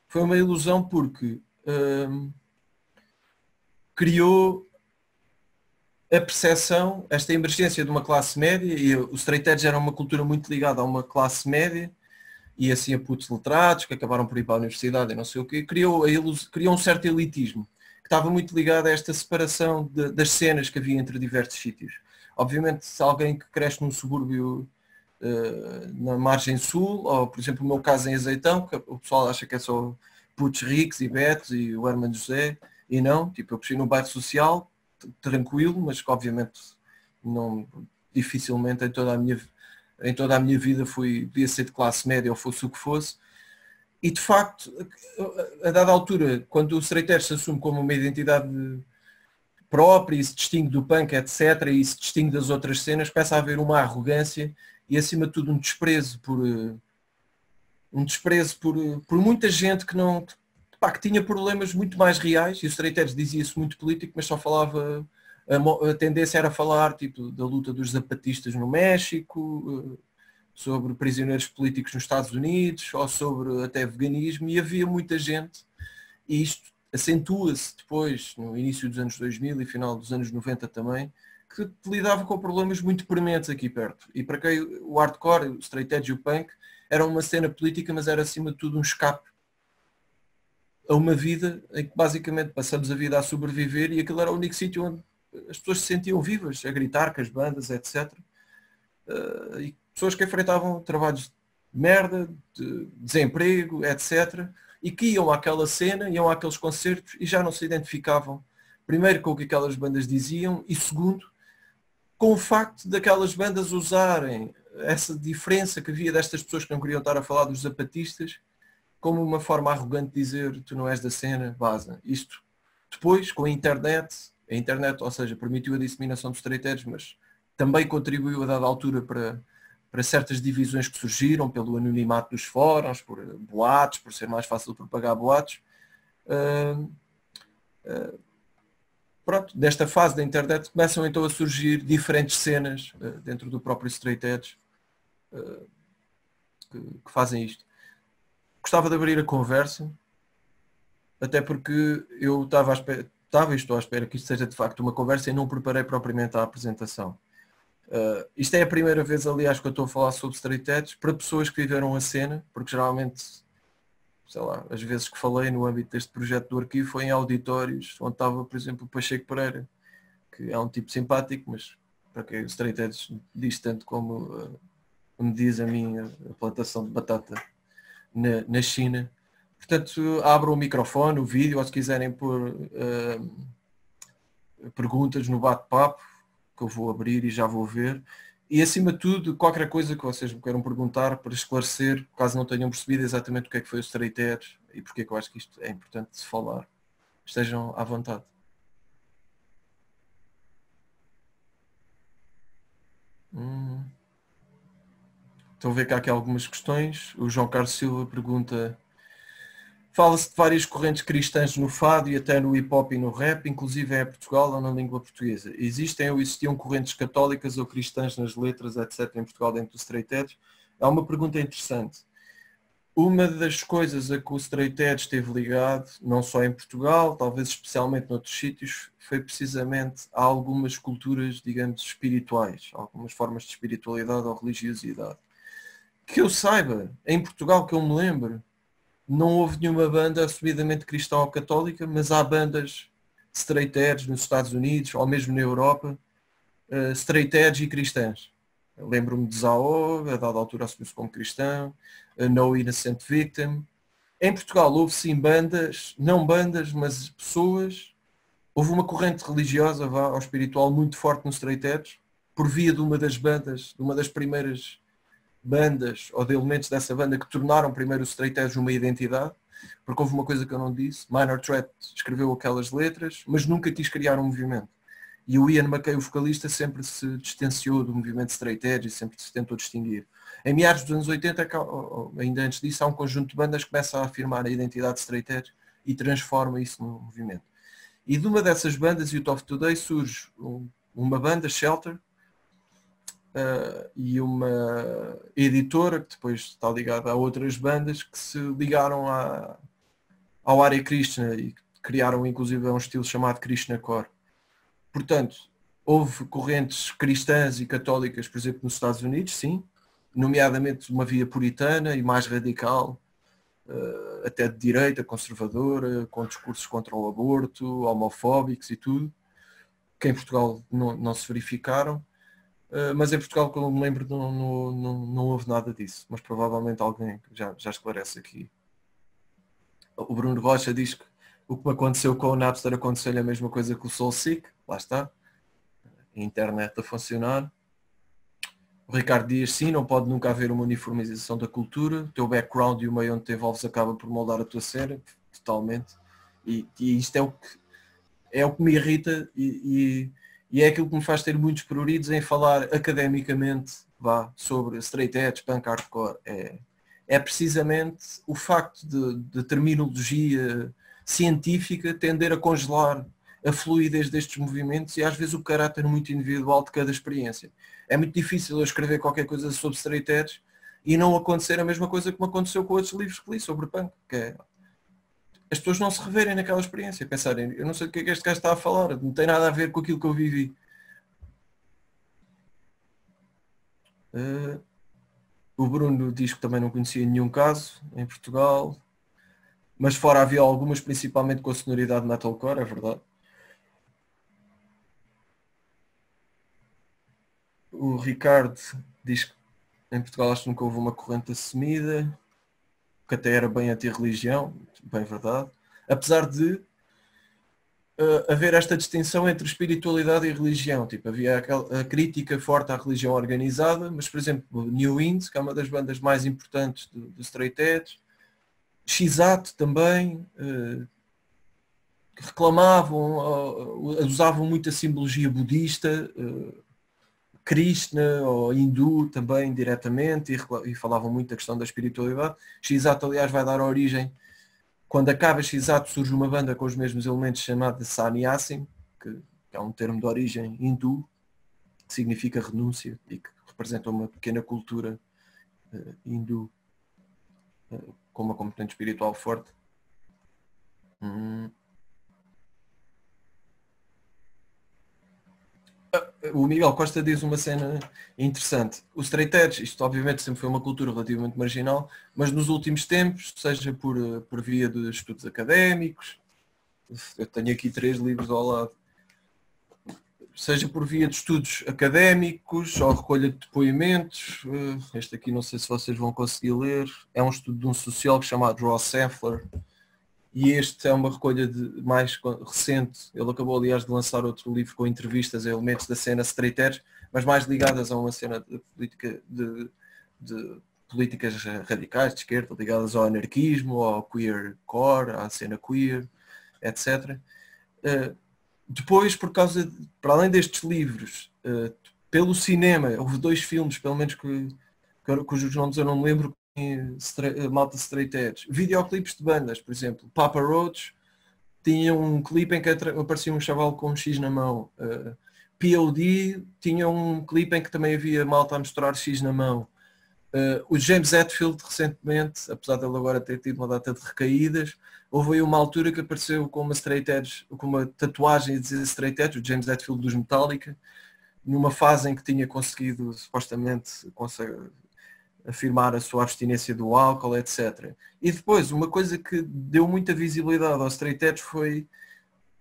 Foi uma ilusão porque uh, criou a percepção, esta emergência de uma classe média, e o straight edge era uma cultura muito ligada a uma classe média, e assim a putos letrados que acabaram por ir para a universidade e não sei o quê, criou, a ilus, criou um certo elitismo que estava muito ligado a esta separação de, das cenas que havia entre diversos sítios. Obviamente, se alguém que cresce num subúrbio na margem sul, ou por exemplo o meu caso em Azeitão, que o pessoal acha que é só putos ricos e betos e o Herman José, e não, tipo, eu cresci num bairro social, tranquilo, mas que obviamente não dificilmente em toda a minha em toda a minha vida fui, devia ser de classe média ou fosse o que fosse. E de facto, a dada altura, quando o straight se assume como uma identidade própria e se distingue do punk, etc., e se distingue das outras cenas, começa a haver uma arrogância e acima de tudo um desprezo por um desprezo por, por muita gente que não pá, que tinha problemas muito mais reais, e o straight edge dizia isso muito político, mas só falava a, a, tendência era falar tipo, da luta dos zapatistas no México, eh, sobre prisioneiros políticos nos Estados Unidos, ou sobre até veganismo, e havia muita gente, e isto acentua-se depois, no início dos anos 2000 e final dos anos 90 também, que lidava com problemas muito prementes aqui perto. E para quem o hardcore, o straight edge e o punk era uma cena política, mas era acima de tudo um escape a uma vida em que basicamente passamos a vida a sobreviver e aquilo era o único sítio onde as pessoas se sentiam vivas, a gritar com as bandas, etc. Uh, e pessoas que enfrentavam trabalhos de merda, de desemprego, etc. E que iam àquela cena, iam àqueles concertos e já não se identificavam, primeiro com o que aquelas bandas diziam e segundo, com o facto daquelas bandas usarem essa diferença que havia destas pessoas que não queriam estar a falar dos zapatistas como uma forma arrogante de dizer tu não és da cena, vaza. Isto depois, com a internet, a internet, ou seja, permitiu a disseminação dos edge, mas também contribuiu a dada altura para, para certas divisões que surgiram pelo anonimato dos fóruns, por boatos, por ser mais fácil propagar boatos. Uh, uh, pronto, desta fase da internet começam então a surgir diferentes cenas uh, dentro do próprio straight edge que, que fazem isto gostava de abrir a conversa, até porque eu estava, espera, estava e estou à espera que isto seja de facto uma conversa e não preparei propriamente a apresentação. Uh, isto é a primeira vez, aliás, que eu estou a falar sobre Street Edge para pessoas que viveram a cena, porque geralmente, sei lá, as vezes que falei no âmbito deste projeto do arquivo foi em auditórios, onde estava, por exemplo, o Pacheco Pereira, que é um tipo simpático, mas para quem o Street Edge diz tanto como uh, me diz a mim a plantação de batata na, na China. Portanto, abram o microfone, o vídeo, ou se quiserem pôr uh, perguntas no bate-papo, que eu vou abrir e já vou ver. E acima de tudo, qualquer coisa que vocês me queiram perguntar para esclarecer, caso não tenham percebido exatamente o que é que foi o Straight Edge e porque é que eu acho que isto é importante de se falar. Estejam à vontade. Hum. Estou a ver que há aqui algumas questões. O João Carlos Silva pergunta Fala-se de várias correntes cristãs no fado e até no hip hop e no rap, inclusive em Portugal ou na língua portuguesa. Existem ou existiam correntes católicas ou cristãs nas letras, etc., em Portugal dentro do Straight Edge? É uma pergunta interessante. Uma das coisas a que o Straight Edge esteve ligado, não só em Portugal, talvez especialmente noutros sítios, foi precisamente a algumas culturas, digamos, espirituais, algumas formas de espiritualidade ou religiosidade que eu saiba, em Portugal que eu me lembro, não houve nenhuma banda assumidamente cristã ou católica, mas há bandas straight edge nos Estados Unidos ou mesmo na Europa, uh, straight edge e cristãs. Lembro-me de Zao, a dada altura assumiu-se como cristão, uh, No Innocent Victim. Em Portugal houve sim bandas, não bandas, mas pessoas. Houve uma corrente religiosa, vá, ou espiritual muito forte no straight edge, por via de uma das bandas, de uma das primeiras bandas ou de elementos dessa banda que tornaram primeiro o Straight Edge uma identidade, porque houve uma coisa que eu não disse, Minor Threat escreveu aquelas letras, mas nunca quis criar um movimento. E o Ian McKay, o vocalista, sempre se distanciou do movimento Straight Edge e sempre se tentou distinguir. Em meados dos anos 80, ainda antes disso, há um conjunto de bandas que começa a afirmar a identidade Straight Edge e transforma isso num movimento. E de uma dessas bandas, Youth of Today, surge uma banda, Shelter, uh, e uma editora que depois está ligada a outras bandas que se ligaram à, ao Hare Krishna e criaram inclusive um estilo chamado Krishna Core. Portanto, houve correntes cristãs e católicas, por exemplo, nos Estados Unidos, sim, nomeadamente uma via puritana e mais radical, uh, até de direita, conservadora, com discursos contra o aborto, homofóbicos e tudo, que em Portugal não, não se verificaram. Uh, mas em Portugal, como me lembro, não, não, não, não, houve nada disso. Mas provavelmente alguém já, já esclarece aqui. O Bruno Rocha diz que o que aconteceu com o Napster aconteceu-lhe a mesma coisa que o SoulSeek. Lá está. A internet a funcionar. O Ricardo diz sim, não pode nunca haver uma uniformização da cultura. O teu background e o meio onde te envolves acaba por moldar a tua cena, totalmente. E, e isto é o que é o que me irrita e e é aquilo que me faz ter muitos pruridos em falar academicamente vá, sobre straight edge, punk hardcore. É, é precisamente o facto de, de terminologia científica tender a congelar a fluidez destes movimentos e às vezes o caráter muito individual de cada experiência. É muito difícil eu escrever qualquer coisa sobre straight edge e não acontecer a mesma coisa que me aconteceu com outros livros que li sobre punk, que é as pessoas não se reverem naquela experiência, pensarem, eu não sei o que é que este gajo está a falar, não tem nada a ver com aquilo que eu vivi. Uh, o Bruno diz que também não conhecia nenhum caso em Portugal, mas fora havia algumas, principalmente com a sonoridade metalcore, é verdade. O Ricardo diz que em Portugal acho que nunca houve uma corrente assumida, que até era bem anti-religião, bem verdade. Apesar de uh, haver esta distinção entre espiritualidade e religião. Tipo, havia aquela, a crítica forte à religião organizada, mas por exemplo, New Wind, que é uma das bandas mais importantes do, do Straight Edge, X-Ato também, uh, reclamavam, uh, usavam muita simbologia budista, uh, Krishna ou hindu também diretamente e, e, falavam muito da questão da espiritualidade. X-Ato, aliás, vai dar origem, quando acaba X-Ato surge uma banda com os mesmos elementos chamada Sannyasim, que, que é um termo de origem hindu, que significa renúncia e que representa uma pequena cultura uh, hindu uh, com uma componente espiritual forte. Hum. O Miguel Costa diz uma cena interessante. O straight edge, isto obviamente sempre foi uma cultura relativamente marginal, mas nos últimos tempos, seja por, por via de estudos académicos, eu tenho aqui três livros ao lado, seja por via de estudos académicos ou recolha de depoimentos, eh, este aqui não sei se vocês vão conseguir ler, é um estudo de um sociólogo chamado Ross Sampler, e este é uma recolha de, mais recente. Ele acabou, aliás, de lançar outro livro com entrevistas a elementos da cena edge, mas mais ligadas a uma cena de política de, de políticas radicais de esquerda, ligadas ao anarquismo, ao queer core, à cena queer, etc. Uh, eh, depois, por causa, de, para além destes livros, uh, pelo cinema, houve dois filmes, pelo menos que, cujos nomes eu não me lembro, malta straight edge. Videoclipes de bandas, por exemplo, Papa Roach tinha um clipe em que aparecia um chaval com um X na mão. Uh, eh, POD tinha um clipe em que também havia malta a mostrar X na mão. Uh, o James Hetfield recentemente, apesar dele agora ter tido uma data de recaídas, houve aí uma altura que apareceu com uma straight edge, com uma tatuagem a dizer straight edge, o James Hetfield dos Metallica, numa fase em que tinha conseguido supostamente afirmar a sua abstinência do álcool, etc. E depois, uma coisa que deu muita visibilidade ao Straight Edge foi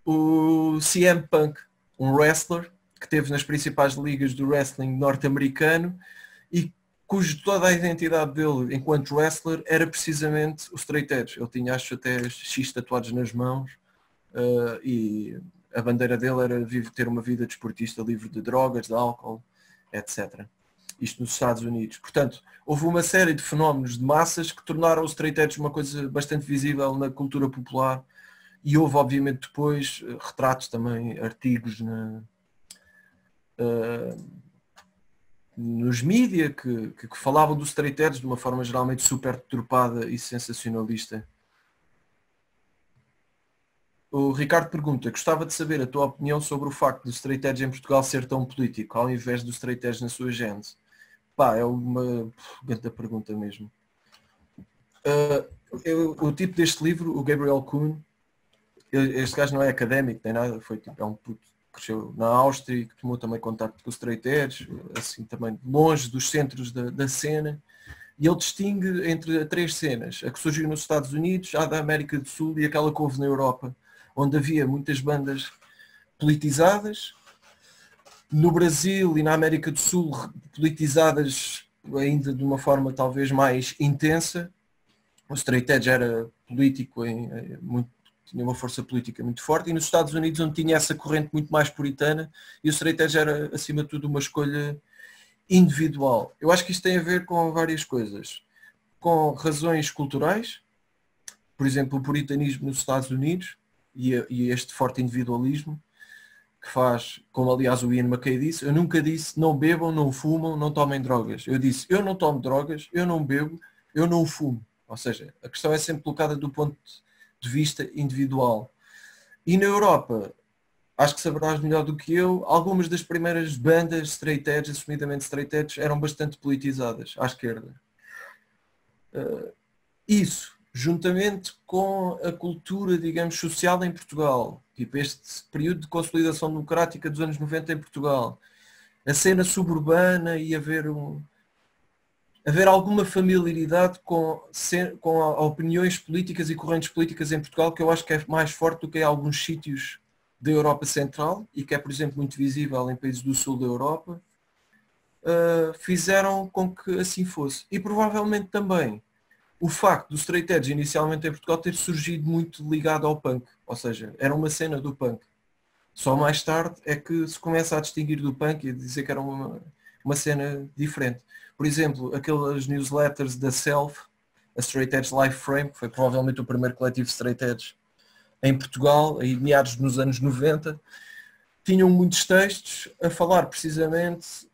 o CM Punk, um wrestler que teve nas principais ligas do wrestling norte-americano e cujo toda a identidade dele enquanto wrestler era precisamente o straight edge. Ele tinha acho até X tatuados nas mãos uh, e a bandeira dele era ter uma vida desportista livre de drogas, de álcool, etc isto nos Estados Unidos. Portanto, houve uma série de fenómenos de massas que tornaram os straight edge uma coisa bastante visível na cultura popular e houve obviamente depois eh, retratos também, artigos na, uh, nos mídias que, que, que, falavam dos straight edge de uma forma geralmente super deturpada e sensacionalista. O Ricardo pergunta, gostava de saber a tua opinião sobre o facto do straight edge em Portugal ser tão político, ao invés do straight edge na sua gênese. Pá, é uma grande pergunta mesmo. Uh, eu, o tipo deste livro, o Gabriel Kuhn, este gajo não é académico nem nada, foi tipo, é um puto que cresceu na Áustria que tomou também contato com os Straight assim também longe dos centros da, da cena. E ele distingue entre três cenas, a que surgiu nos Estados Unidos, a da América do Sul e aquela que houve na Europa, onde havia muitas bandas politizadas, no Brasil e na América do Sul politizadas ainda de uma forma talvez mais intensa. O Straight Edge era político, em, em, muito, tinha uma força política muito forte, e nos Estados Unidos onde tinha essa corrente muito mais puritana, e o Straight Edge era acima de tudo uma escolha individual. Eu acho que isto tem a ver com várias coisas. Com razões culturais, por exemplo, o puritanismo nos Estados Unidos e, e este forte individualismo, que faz, como aliás o Ian McKay disse, eu nunca disse não bebam, não fumam, não tomem drogas. Eu disse eu não tomo drogas, eu não bebo, eu não fumo. Ou seja, a questão é sempre colocada do ponto de vista individual. E na Europa, acho que saberás melhor do que eu, algumas das primeiras bandas straight edge, assumidamente straight edge, eram bastante politizadas à esquerda. Uh, isso juntamente com a cultura, digamos, social em Portugal, tipo este período de consolidação democrática dos anos 90 em Portugal, a cena suburbana e haver um, haver alguma familiaridade com, com opiniões políticas e correntes políticas em Portugal que eu acho que é mais forte do que em alguns sítios da Europa Central e que é, por exemplo, muito visível em países do sul da Europa, uh, fizeram com que assim fosse. E provavelmente também o facto do Straight Edge inicialmente em Portugal ter surgido muito ligado ao punk, ou seja, era uma cena do punk. Só mais tarde é que se começa a distinguir do punk e dizer que era uma, uma cena diferente. Por exemplo, aquelas newsletters da Self, a Straight Edge Life Frame, que foi provavelmente o primeiro coletivo Straight Edge em Portugal, em meados nos anos 90, tinham muitos textos a falar precisamente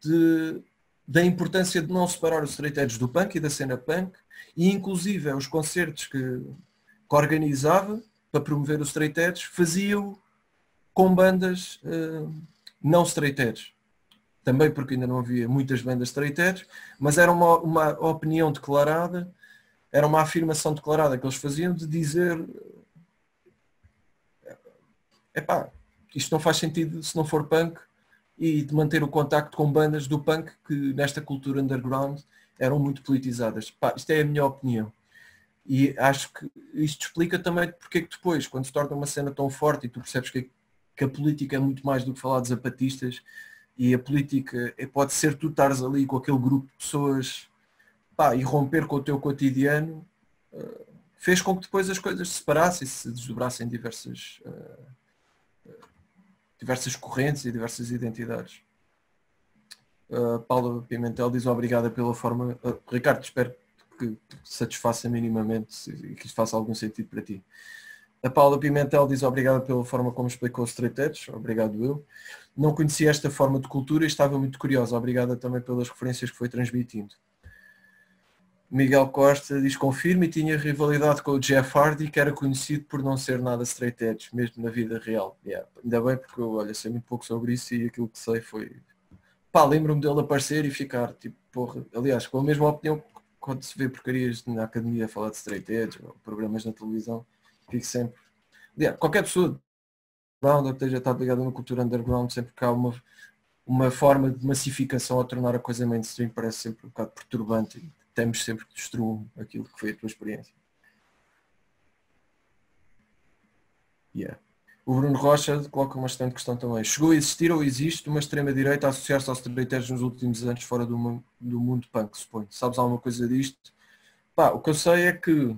de, da importância de não separar os straight edge do punk e da cena punk, e inclusive os concertos que, que organizava para promover os straight edge faziam com bandas uh, não straight edge também porque ainda não havia muitas bandas straight edge, mas era uma, uma opinião declarada, era uma afirmação declarada que eles faziam de dizer epá, isto não faz sentido se não for punk e de manter o contacto com bandas do punk que nesta cultura underground eram muito politizadas. Epá, isto é a minha opinião. E acho que isto explica também porque é que depois, quando se torna uma cena tão forte e tu percebes que, que a política é muito mais do que falar de zapatistas, e a política é, pode ser tu estares ali com aquele grupo de pessoas pá, e romper com o teu cotidiano, uh, fez com que depois as coisas se separassem, se desdobrassem diversas, uh, diversas correntes e diversas identidades. Uh, Paula Pimentel diz obrigada pela forma. Uh, Ricardo, espero que satisfaça minimamente e que isto faça algum sentido para ti. A Paula Pimentel diz obrigada pela forma como explicou os Straight Edge, obrigado eu. Não conhecia esta forma de cultura e estava muito curiosa, obrigada também pelas referências que foi transmitindo. Miguel Costa diz confirme e tinha rivalidade com o Jeff Hardy que era conhecido por não ser nada straight edge, mesmo na vida real. Yeah. Ainda bem porque eu olha, sei muito pouco sobre isso e aquilo que sei foi pá, lembro-me dele aparecer e ficar tipo, porra, aliás, com a mesma opinião quando se vê porcarias na academia a falar de straight edge, ou programas na televisão, fico sempre. Yeah, qualquer pessoa underground, esteja está ligada na cultura underground, sempre que há uma, uma forma de massificação a tornar a coisa mainstream parece sempre um bocado perturbante temos sempre que destruir aquilo que foi a tua experiência. Yeah. O Bruno Rocha coloca uma excelente questão também. Chegou a existir ou existe uma extrema-direita a associar-se aos traiteiros nos últimos anos fora do, do mundo punk, suponho? Sabes alguma coisa disto? Pá, o que eu sei é que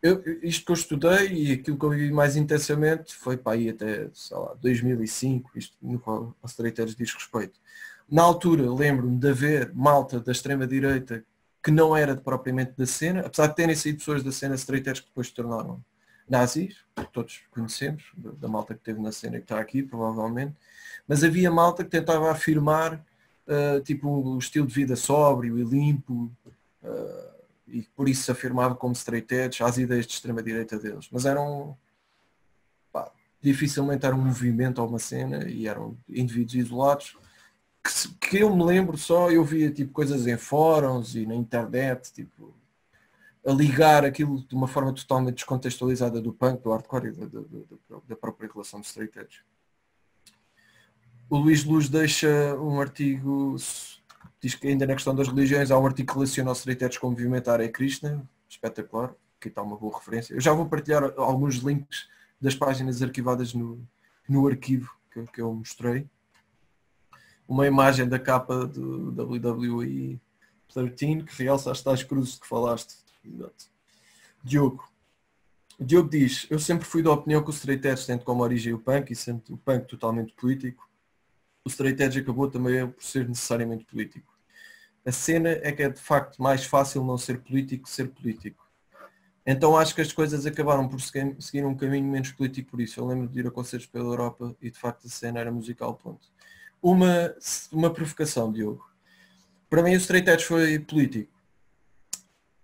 eu, isto que eu estudei e aquilo que eu vivi mais intensamente foi para aí até, sei lá, 2005, isto no qual a Streiteiros diz respeito. Na altura, lembro-me de haver malta da extrema-direita que não era propriamente da cena, apesar de terem saído pessoas da cena Streiteiros que depois se tornaram nazis, que todos conhecemos, da malta que teve na cena que está aqui, provavelmente, mas havia malta que tentava afirmar uh, tipo um estilo de vida sóbrio e limpo, uh, e por isso se afirmava como straight às ideias de extrema-direita deles. Mas eram pá, dificilmente era um movimento ou uma cena e eram indivíduos isolados que, que, eu me lembro só, eu via tipo coisas em fóruns e na internet, tipo, a ligar aquilo de uma forma totalmente descontextualizada do punk, do hardcore e da, da, da, da própria relação de straight edge. O Luís Luz deixa um artigo diz que ainda na questão das religiões há um artigo que relaciona os Straight com o movimento Hare Krishna, espetacular, aqui está uma boa referência. Eu já vou partilhar alguns links das páginas arquivadas no, no arquivo que, que eu mostrei. Uma imagem da capa do WWE 13 que realça as tais cruzes que falaste. Diogo. Diogo diz, eu sempre fui da opinião que o straight edge tem como origem o punk e sendo o punk totalmente político, o straight edge acabou também por ser necessariamente político a cena é que é de facto mais fácil não ser político que ser político. Então acho que as coisas acabaram por seguir um caminho menos político por isso. Eu lembro de ir a concertos pela Europa e de facto a cena era musical, ponto. Uma, uma provocação, Diogo. Para mim o Straight Edge foi político.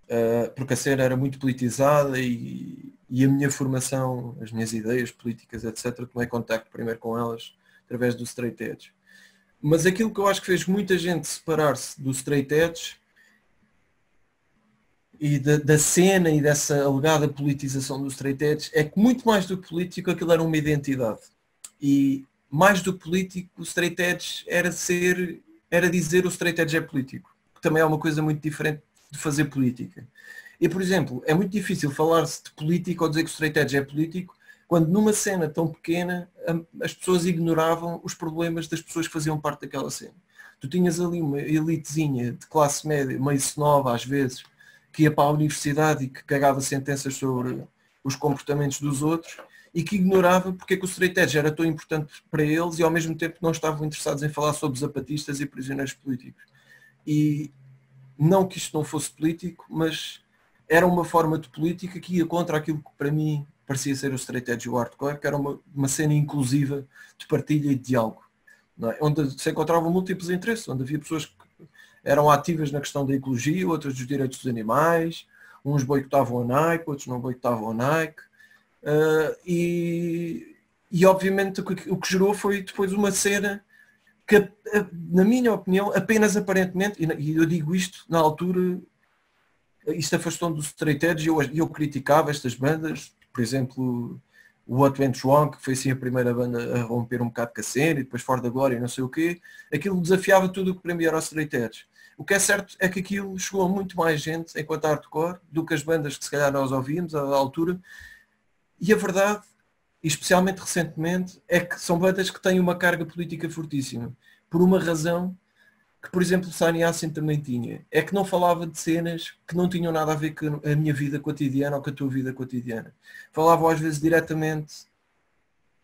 Uh, porque a cena era muito politizada e, e, a minha formação, as minhas ideias políticas, etc., tomei contacto primeiro com elas através do Straight Edge. Mas aquilo que eu acho que fez muita gente separar-se do straight edge e da, da, cena e dessa alegada politização do straight edge é que muito mais do que político aquilo era uma identidade. E mais do político o straight edge era ser era dizer o straight edge é político, que também é uma coisa muito diferente de fazer política. E, por exemplo, é muito difícil falar-se de política ou dizer que o straight edge é político quando numa cena tão pequena as pessoas ignoravam os problemas das pessoas que faziam parte daquela cena. Tu tinhas ali uma elitezinha de classe média, meio nova às vezes, que ia para a universidade e que cagava sentenças sobre os comportamentos dos outros e que ignorava porque é que o straight edge era tão importante para eles e ao mesmo tempo não estavam interessados em falar sobre zapatistas e prisioneiros políticos. E não que isto não fosse político, mas era uma forma de política que ia contra aquilo que para mim parecia ser o straight edge e o hardcore, que era uma, uma cena inclusiva de partilha e de diálogo, é? onde se encontravam múltiplos interesses, onde havia pessoas que eram ativas na questão da ecologia, outras dos direitos dos animais, uns boicotavam a Nike, outros não boicotavam a Nike, uh, e, e obviamente o que, o que gerou foi depois uma cena que, na minha opinião, apenas aparentemente, e eu digo isto na altura, isto afastou do straight edge, eu, eu criticava estas bandas, por exemplo, o What Went Wrong, que foi assim a primeira banda a romper um bocado com a cena, e depois Fora da Glória, não sei o quê, aquilo desafiava tudo o que para mim era o straight edge. O que é certo é que aquilo chegou a muito mais gente enquanto hardcore do que as bandas que se calhar nós ouvíamos à altura. E a verdade, especialmente recentemente, é que são bandas que têm uma carga política fortíssima. Por uma razão que, por exemplo, Sani também tinha. É que não falava de cenas que não tinham nada a ver com a minha vida cotidiana ou com a tua vida cotidiana. Falavam às vezes diretamente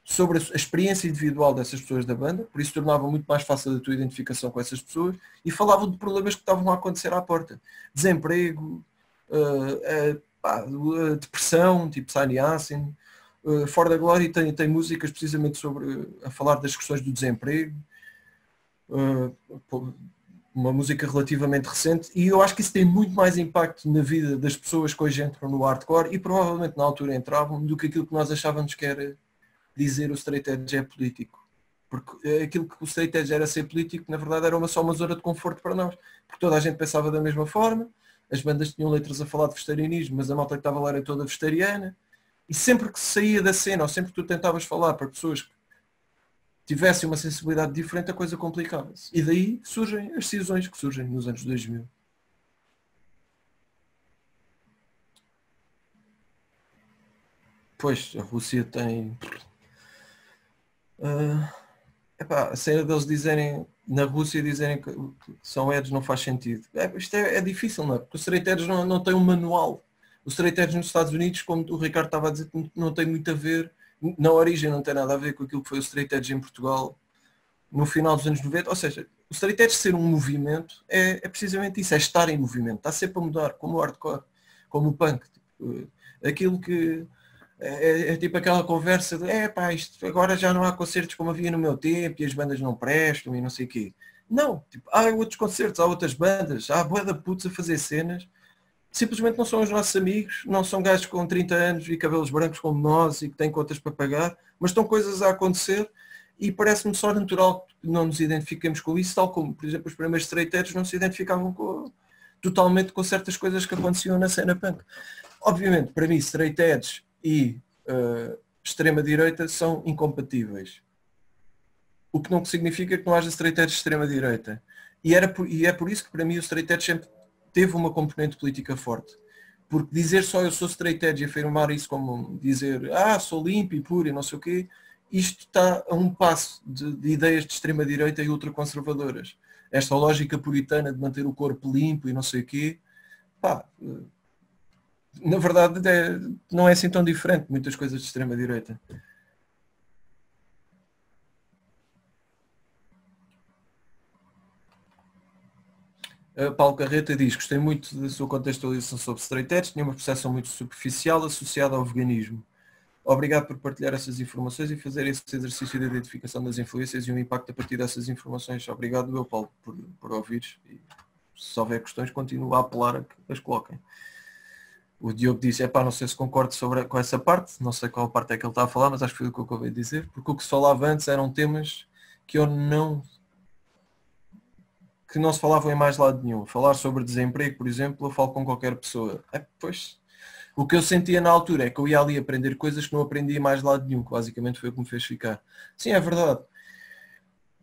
sobre a experiência individual dessas pessoas da banda, por isso tornava muito mais fácil a tua identificação com essas pessoas e falavam de problemas que estavam a acontecer à porta. Desemprego, uh, uh, pá, uh, depressão, tipo Sani Assen. Uh, Fora da Glória tem, tem músicas precisamente sobre a falar das questões do desemprego. Uh, uma música relativamente recente e eu acho que isso tem muito mais impacto na vida das pessoas que hoje entram no hardcore e provavelmente na altura entravam do que aquilo que nós achávamos que era dizer o straight edge é político. Porque aquilo que o straight edge era ser político, na verdade era uma só uma zona de conforto para nós. Porque toda a gente pensava da mesma forma, as bandas tinham letras a falar de vegetarianismo, mas a malta que estava lá era toda vegetariana. E sempre que saía da cena, ou sempre que tu tentavas falar para pessoas que tivessem uma sensibilidade diferente, a coisa complicava-se. E daí surgem as decisões que surgem nos anos 2000. Pois, a Rússia tem Uh, epá, a cena deles dizerem, na Rússia dizerem que são edge não faz sentido. É, isto é, é, difícil, não é? Porque o straight edge não, não tem um manual. O straight edge nos Estados Unidos, como o Ricardo estava a dizer, não tem muito a ver, na origem não tem nada a ver com aquilo que foi o straight edge em Portugal no final dos anos 90. Ou seja, o straight edge ser um movimento é, é precisamente isso, é estar em movimento, está sempre a mudar, como o hardcore, como o punk. Tipo, aquilo que é, é, é, tipo aquela conversa de é pá, isto, agora já não há concertos como havia no meu tempo e as bandas não prestam e não sei o quê. Não, tipo, há outros concertos, há outras bandas, há boa da putz a fazer cenas, simplesmente não são os nossos amigos, não são gajos com 30 anos e cabelos brancos como nós e que têm contas para pagar, mas estão coisas a acontecer e parece-me só natural que não nos identifiquemos com isso, tal como, por exemplo, os primeiros straight edge não se identificavam com, totalmente com certas coisas que aconteciam na cena punk. Obviamente, para mim, straight edge e uh, extrema-direita são incompatíveis. O que não significa que não haja straight edge de extrema-direita. E, era por, e é por isso que para mim o straight edge sempre teve uma componente política forte. Porque dizer só eu sou straight edge e afirmar isso como dizer ah, sou limpo e puro e não sei o quê, isto está a um passo de, de ideias de extrema-direita e ultraconservadoras. Esta lógica puritana de manter o corpo limpo e não sei o quê, pá, na verdade é, não é assim tão diferente muitas coisas de extrema-direita. Paulo Carreta diz, gostei muito da sua contextualização sobre straight edge, tinha uma percepção muito superficial associada ao veganismo. Obrigado por partilhar essas informações e fazer esse exercício de identificação das influências e o impacto a partir dessas informações. Obrigado, meu Paulo, por, por ouvires. E se houver questões, continuo a apelar a que as coloquem o Diogo disse, é pá, não sei se concordo sobre, com essa parte, não sei qual parte é que ele está a falar, mas acho que foi o que eu acabei de dizer, porque o que se falava antes eram temas que eu não que não se falavam em mais lado nenhum. Falar sobre desemprego, por exemplo, eu falo com qualquer pessoa. É, pois, o que eu sentia na altura é que eu ia ali aprender coisas que não aprendi em mais lado nenhum, que basicamente foi o que me fez ficar. Sim, é verdade.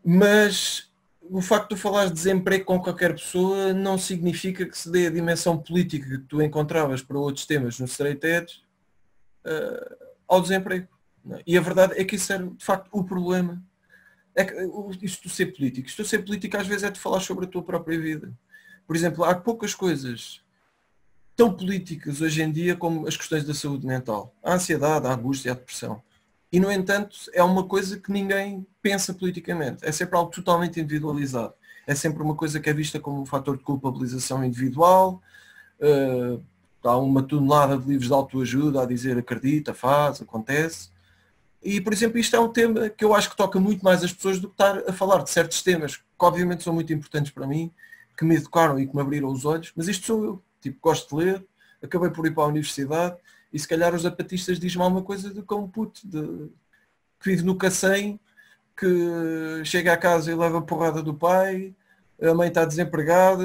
Mas o facto de tu falares de desemprego com qualquer pessoa não significa que se dê a dimensão política que tu encontravas para outros temas no Straight Edge uh, ao desemprego. É? E a verdade é que isso era de facto o problema. É que isto de ser político, isto de ser político às vezes é de falar sobre a tua própria vida. Por exemplo, há poucas coisas tão políticas hoje em dia como as questões da saúde mental. A ansiedade, a angústia, a depressão. E no entanto é uma coisa que ninguém pensa politicamente. É sempre algo totalmente individualizado. É sempre uma coisa que é vista como um fator de culpabilização individual. Uh, há uma tonelada de livros de autoajuda a dizer acredita, faz, acontece. E, por exemplo, isto é um tema que eu acho que toca muito mais as pessoas do que estar a falar de certos temas que obviamente são muito importantes para mim, que me educaram e que me abriram os olhos, mas isto sou eu. Tipo, gosto de ler, acabei por ir para a universidade e se calhar os zapatistas dizem-me alguma coisa de como puto de, que vive no Cacém, que chega à casa e leva a porrada do pai, a mãe está desempregada.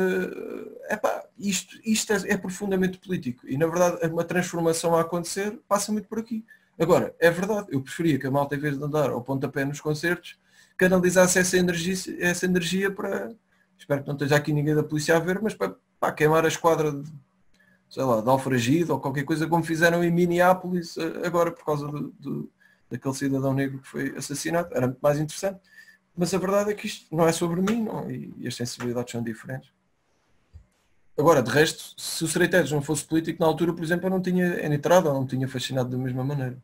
Epá, isto isto é, é profundamente político e na verdade uma transformação a acontecer passa muito por aqui. Agora, é verdade, eu preferia que a malta, em vez de andar ao pontapé nos concertos, canalizasse essa energia, essa energia para. Espero que não esteja aqui ninguém da polícia a ver, mas para, para queimar a esquadra de, sei lá, de Alfragido ou qualquer coisa como fizeram em Minneapolis eh, agora por causa do, do, daquele cidadão negro que foi assassinado. Era muito mais interessante. Mas a verdade é que isto não é sobre mim não, e, e as sensibilidades são diferentes. Agora, de resto, se o Straight Edge não fosse político, na altura, por exemplo, eu não tinha entrado ou não tinha fascinado da mesma maneira.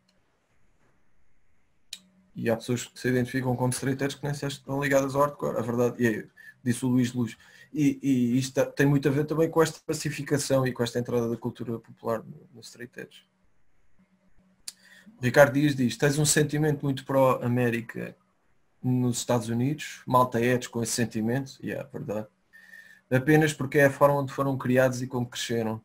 E há pessoas que se identificam como straight edge que nem se estão ligadas ao hardcore, a verdade, e é, disse o Luís Luz. E, e isto tem muito a ver também com esta pacificação e com esta entrada da cultura popular no, no straight edge. Ricardo Dias diz, tens um sentimento muito pró-América nos Estados Unidos, malta edge com esse sentimento, e yeah, é verdade. Apenas porque é a forma onde foram criados e como cresceram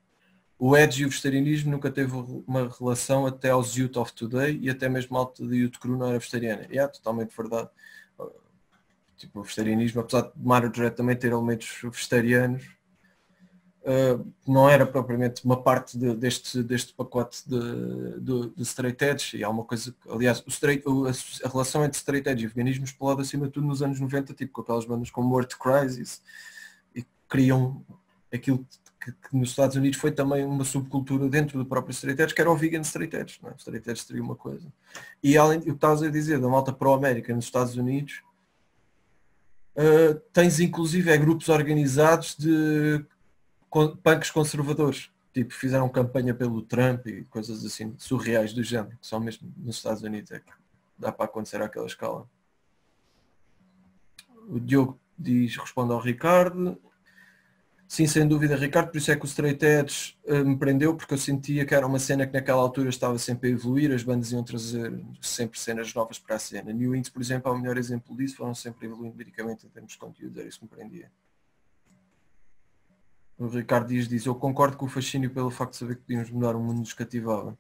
o Edge e o vegetarianismo nunca teve uma relação até aos Youth of Today e até mesmo a alta de Youth Cru não era vegetariana. É totalmente verdade. Tipo, o vegetarianismo, apesar de Margaret também ter elementos vegetarianos, uh, não era propriamente uma parte de, deste, deste pacote de, de, de, straight edge. E há uma coisa, aliás, o straight, a, a relação entre straight edge e veganismo explode acima de tudo nos anos 90, tipo com aquelas bandas como Earth Crisis, e criam aquilo que, que, nos Estados Unidos foi também uma subcultura dentro do próprio straight edge, que era o vegan straight edge. Não é? Straight edge seria uma coisa. E além do que estás a dizer da malta pró-américa nos Estados Unidos, uh, tens inclusive é, grupos organizados de punks conservadores. Tipo, fizeram campanha pelo Trump e coisas assim surreais do género, que só mesmo nos Estados Unidos é que dá para acontecer àquela escala. O Diogo diz, responde ao Ricardo, Sim, sem dúvida, Ricardo, por isso é que o Straight Edge uh, me prendeu, porque eu sentia que era uma cena que naquela altura estava sempre a evoluir, as bandas iam trazer sempre cenas novas para a cena. New Wings, por exemplo, é o melhor exemplo disso, foram sempre evoluindo liricamente em termos de conteúdo, era isso que me prendia. O Ricardo Dias diz, eu concordo com o fascínio pelo facto de saber que podíamos mudar o mundo nos cativava.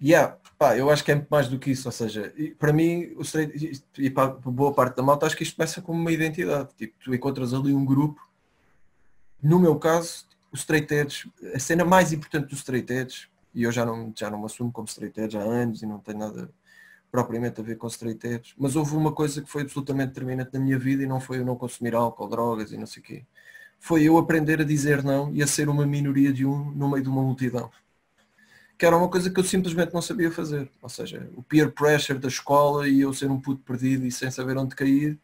E yeah, pá, eu acho que é muito mais do que isso, ou seja, para mim, o straight, e para boa parte da malta, acho que isto começa como uma identidade. Tipo, tu encontras ali um grupo no meu caso, o straight edge, a cena mais importante do straight edge, e eu já não, já não me assumo como straight edge há anos e não tenho nada propriamente a ver com straight edge, mas houve uma coisa que foi absolutamente determinante na minha vida e não foi eu não consumir álcool, drogas e não sei o quê. Foi eu aprender a dizer não e a ser uma minoria de um no meio de uma multidão. Que era uma coisa que eu simplesmente não sabia fazer. Ou seja, o peer pressure da escola e eu ser um puto perdido e sem saber onde cair,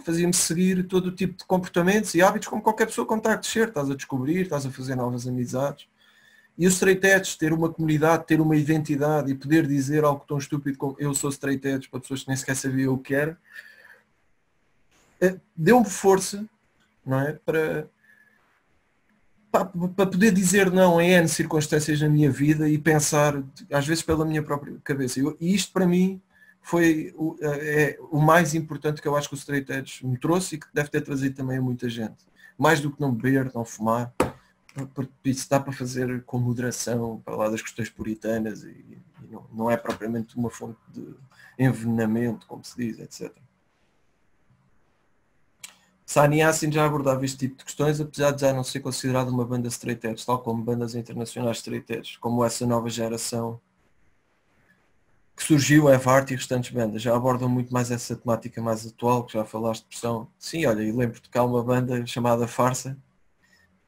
fazia-me seguir todo o tipo de comportamentos e hábitos como qualquer pessoa quando está a crescer, estás a descobrir, estás a fazer novas amizades. E o straight edge, ter uma comunidade, ter uma identidade e poder dizer algo tão estúpido como eu sou straight edge para pessoas que nem sequer sabiam o que era, eh, deu-me força não é? para, para, poder dizer não em N circunstâncias na minha vida e pensar, às vezes pela minha própria cabeça. e isto para mim foi o, é, o mais importante que eu acho que o Straight Edge me trouxe e que deve ter trazido também a muita gente. Mais do que não beber, não fumar, isso dá para fazer com moderação, para lá das questões puritanas e, e não, não, é propriamente uma fonte de envenenamento, como se diz, etc. Sani já abordava este tipo de questões, apesar de já não ser considerado uma banda straight edge, tal como bandas internacionais straight edge, como essa nova geração que surgiu, Evart e restantes bandas, já abordam muito mais essa temática mais atual, que já falaste de pressão. Sim, olha, e lembro-te que há uma banda chamada Farsa,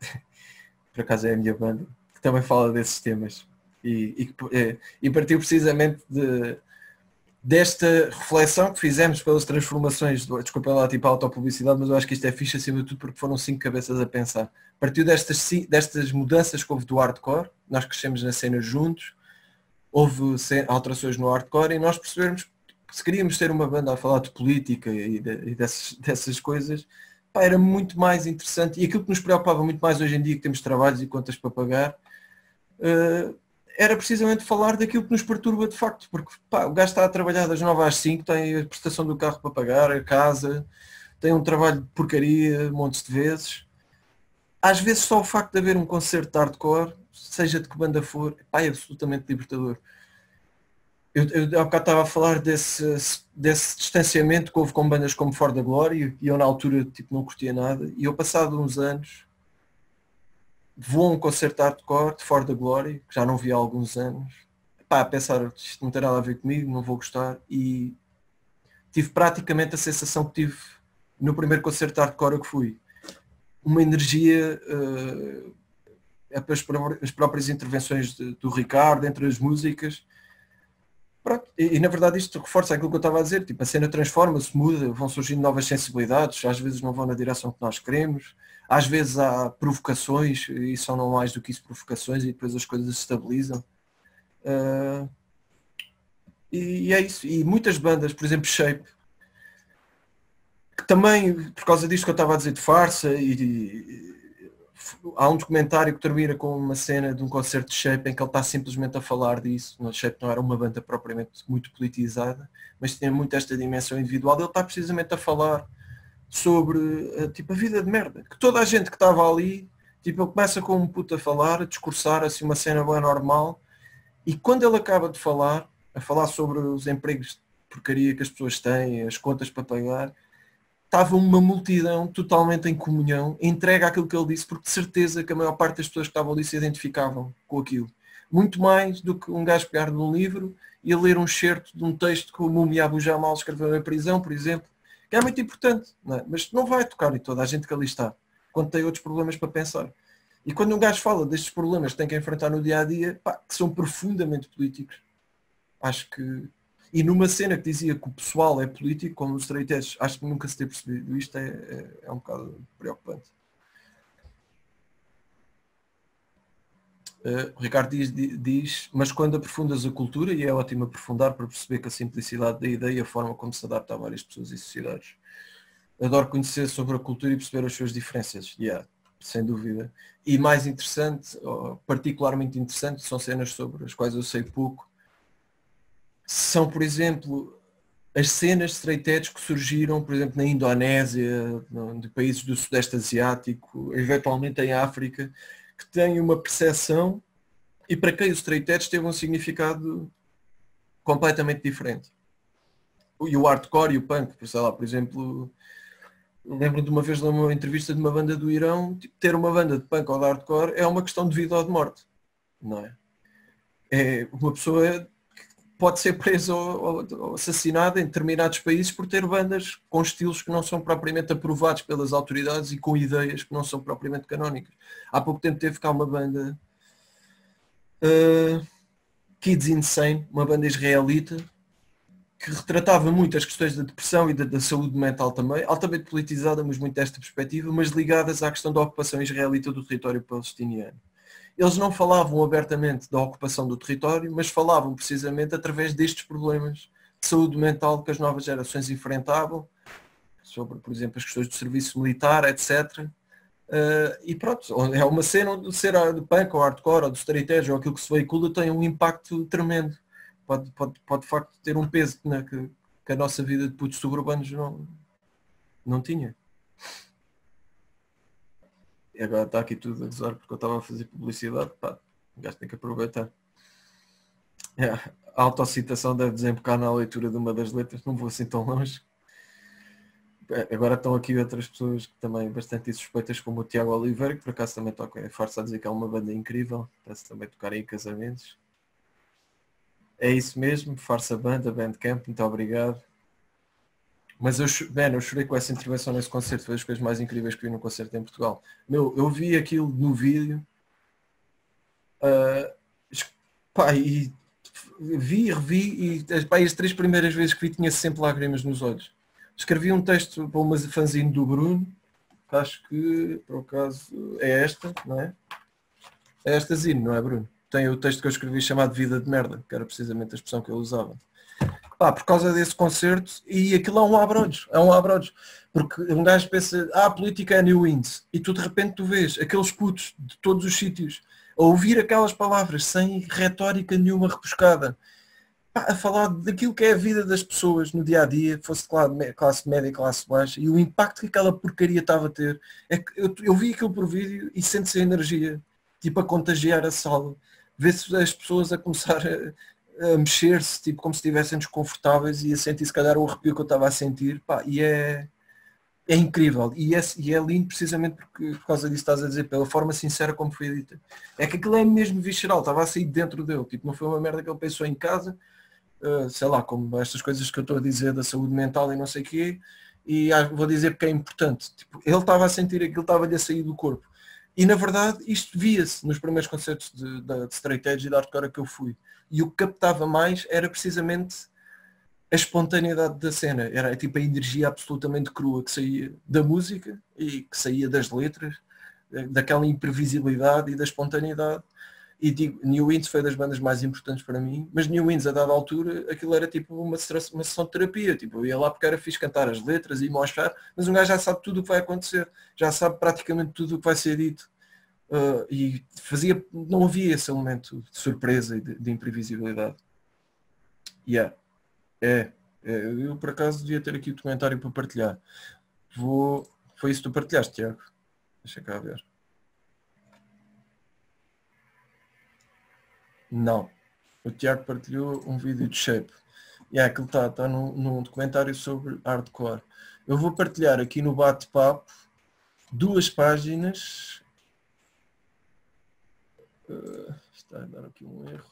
por acaso é a minha banda, que também fala desses temas. E, e, é, e partiu precisamente de, desta reflexão que fizemos pelas transformações, desculpa lá tipo a autopublicidade, mas eu acho que isto é fixe acima de tudo porque foram cinco cabeças a pensar. Partiu destas, destas mudanças que houve do hardcore, nós crescemos na cena juntos, houve alterações no hardcore e nós percebemos que se queríamos ter uma banda a falar de política e, de, e dessas, dessas coisas, pá, era muito mais interessante e aquilo que nos preocupava muito mais hoje em dia que temos trabalhos e contas para pagar, uh, era precisamente falar daquilo que nos perturba de facto, porque pá, o gajo está a trabalhar das 9 às 5, tem a prestação do carro para pagar, a casa, tem um trabalho de porcaria montes de vezes. Às vezes só o facto de haver um concerto de hardcore, seja de que banda for, pá, é absolutamente libertador. Eu, eu há bocado estava a falar desse, desse distanciamento que houve com bandas como For da Glória e eu na altura tipo, não curtia nada e eu passado uns anos vou a um concerto hardcore de For da Glory, que já não vi há alguns anos, pá, a pensar, isto não tem nada a ver comigo, não vou gostar, e tive praticamente a sensação que tive no primeiro concerto hardcore que fui. Uma energia, uh, as próprias intervenções de, do Ricardo, entre as músicas, Pronto, e, e, na verdade isto reforça aquilo que eu estava a dizer, tipo, a cena transforma-se, muda, vão surgindo novas sensibilidades, às vezes não vão na direção que nós queremos, às vezes há provocações e são não mais do que isso provocações e depois as coisas se estabilizam. Uh, e, e, é isso. E muitas bandas, por exemplo Shape, que também, por causa disto que eu estava a dizer de farsa e, há um documentário que termina com uma cena de um concerto de Shape em que ele está simplesmente a falar disso. No Shape não era uma banda propriamente muito politizada, mas tinha muito esta dimensão individual. Ele está precisamente a falar sobre eh, tipo, a vida de merda. Que toda a gente que estava ali, tipo, ele começa com um puto a falar, a discursar assim uma cena bem normal, e quando ele acaba de falar, a falar sobre os empregos de porcaria que as pessoas têm, as contas para pagar, estava uma multidão totalmente em comunhão, entrega aquilo que ele disse, porque de certeza que a maior parte das pessoas que estavam ali se identificavam com aquilo. Muito mais do que um gajo pegar num livro e ler um certo de um texto que o Mumi Abu Jamal escreveu na prisão, por exemplo, que é muito importante, não é? mas não vai tocar em toda a gente que ali está, quando tem outros problemas para pensar. E quando um gajo fala destes problemas que tem que enfrentar no dia a dia, pá, que são profundamente políticos, acho que e numa cena que dizia que o pessoal é político, como os straight edge, acho que nunca se ter percebido isto, é, é, é um bocado preocupante. Uh, o Ricardo diz, diz, mas quando aprofundas a cultura, e é ótimo aprofundar para perceber que a simplicidade da ideia e a forma como se adapta a várias pessoas e sociedades. Adoro conhecer sobre a cultura e perceber as suas diferenças. Yeah, sem dúvida. E mais interessante, particularmente interessante, são cenas sobre as quais eu sei pouco, são, por exemplo, as cenas de straight edge que surgiram, por exemplo, na Indonésia, de países do Sudeste Asiático, eventualmente em África, que têm uma percepção e para quem o straight edge teve um significado completamente diferente. E o hardcore e o punk, sei lá, por exemplo, lembro de uma vez numa entrevista de uma banda do Irão, tipo, ter uma banda de punk ou de hardcore é uma questão de vida ou de morte, não é? É uma pessoa pode ser preso ou, assassinado em determinados países por ter bandas com estilos que não são propriamente aprovados pelas autoridades e com ideias que não são propriamente canónicas. Há pouco tempo teve cá uma banda uh, Kids Insane, uma banda israelita, que retratava muito as questões da depressão e da, da, saúde mental também, altamente politizada, mas muito desta perspectiva, mas ligadas à questão da ocupação israelita do território palestiniano eles não falavam abertamente da ocupação do território, mas falavam precisamente através destes problemas de saúde mental que as novas gerações enfrentavam, sobre, por exemplo, as questões do serviço militar, etc. Uh, eh, e pronto, é uma cena onde ser de punk ou hardcore ou de straight edge ou aquilo que se veicula tem um impacto tremendo. Pode, pode, pode de facto ter um peso né, que, que a nossa vida de putos suburbanos não, não tinha. E agora está aqui tudo a gozar porque eu estava a fazer publicidade. Pá, o gajo tem que aproveitar. É, a autocitação deve desembocar na leitura de uma das letras, não vou assim tão longe. É, agora estão aqui outras pessoas que também bastante suspeitas, como o Tiago Oliveira, que por acaso também toca, é força a dizer que é uma banda incrível, parece também tocar em casamentos. É isso mesmo, Farsa Banda, Bandcamp, muito obrigado. Mas eu, eu chorei com essa intervenção nesse concerto, foi das coisas mais incríveis que vi no concerto em Portugal. Meu, eu vi aquilo no vídeo uh, pá, e vi, revi e pá, as três primeiras vezes que vi tinha sempre lágrimas nos olhos. Escrevi um texto para uma fanzine do Bruno, que acho que por acaso é esta, não é? É esta zine, não é Bruno? Tem o texto que eu escrevi chamado Vida de Merda, que era precisamente a expressão que eu usava pá, por causa desse concerto, e aquilo é um abre é um abre porque um gajo pensa, ah, a política é New Wins, e tu de repente tu vês aqueles putos de todos os sítios a ouvir aquelas palavras sem retórica nenhuma repuscada, pá, a falar daquilo que é a vida das pessoas no dia a dia, fosse classe média, classe baixa, e o impacto que aquela porcaria estava a ter, é que eu, eu vi aquilo por vídeo e sente-se a energia, tipo a contagiar a sala, vê-se as pessoas a começar a, a mexer-se, tipo, como se estivessem desconfortáveis e a sentir se calhar o arrepio que eu estava a sentir, pá, e é, é incrível. E é, e é lindo precisamente porque, por causa disso estás a dizer, pela forma sincera como foi dita. É que aquilo é mesmo visceral, estava a sair dentro dele, tipo, não foi uma merda que ele pensou em casa, uh, sei lá, como estas coisas que eu estou a dizer da saúde mental e não sei o quê, e vou dizer porque é importante. Tipo, ele estava a sentir aquilo, estava-lhe a sair do corpo. E na verdade isto via-se nos primeiros concertos de, de, de straight edge e de hardcore que eu fui e o que captava mais era precisamente a espontaneidade da cena, era tipo a energia absolutamente crua que saía da música e que saía das letras, eh, daquela imprevisibilidade e da espontaneidade. E digo, New Winds foi das bandas mais importantes para mim, mas New Winds a dada altura aquilo era tipo uma, uma sessão de terapia, tipo, eu ia lá porque era fixe cantar as letras e mostrar, mas um gajo já sabe tudo o que vai acontecer, já sabe praticamente tudo o que vai ser dito uh, e fazia, não havia esse elemento de surpresa e de, de imprevisibilidade. Yeah. É, é, eu por acaso devia ter aqui o comentário para partilhar. Vou. Foi isso que tu partilhaste, Tiago? Deixa cá ver. Não. O Tiago partilhou um vídeo de shape. E yeah, aquilo está tá num, num documentário sobre hardcore. Eu vou partilhar aqui no bate-papo duas páginas Uh, está a dar aqui um erro.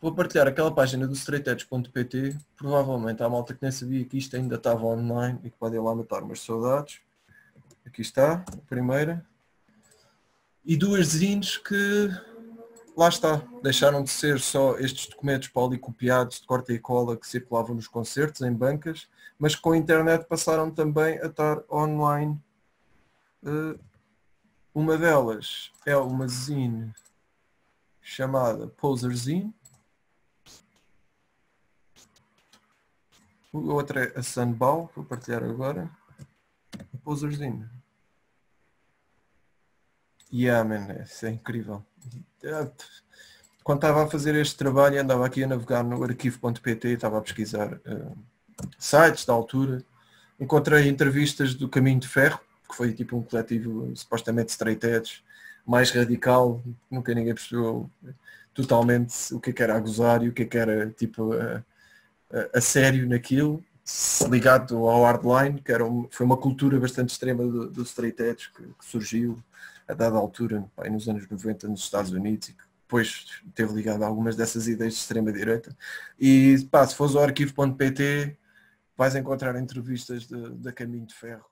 Vou partilhar aquela página do straightedge.pt. Provavelmente há malta que nem sabia que isto ainda estava online e que podem lá matar umas saudades. Aqui está, a primeira. E duas zines que lá está, deixaram de ser só estes documentos policopiados de corta e cola que circulavam nos concertos, em bancas, mas com a internet passaram também a estar online. Uh, uma delas é uma zine chamada Poserzine. A outra é a Sunball, vou partilhar agora. A Poserzine. Yeah, man, isso é incrível. Quando estava a fazer este trabalho, andava aqui a navegar no arquivo.pt, estava a pesquisar uh, sites da altura. Encontrei entrevistas do Caminho de Ferro, que foi tipo um coletivo supostamente straight edge, mais radical, nunca ninguém percebeu totalmente o que, é que era a gozar e o que, é que era tipo a, a, a sério naquilo, ligado ao hardline, que era um, foi uma cultura bastante extrema do, do straight edge que, que, surgiu a dada altura, pá, nos anos 90 nos Estados Unidos e que depois teve ligado a algumas dessas ideias de extrema direita. E pá, se fores ao arquivo.pt vais encontrar entrevistas da Caminho de Ferro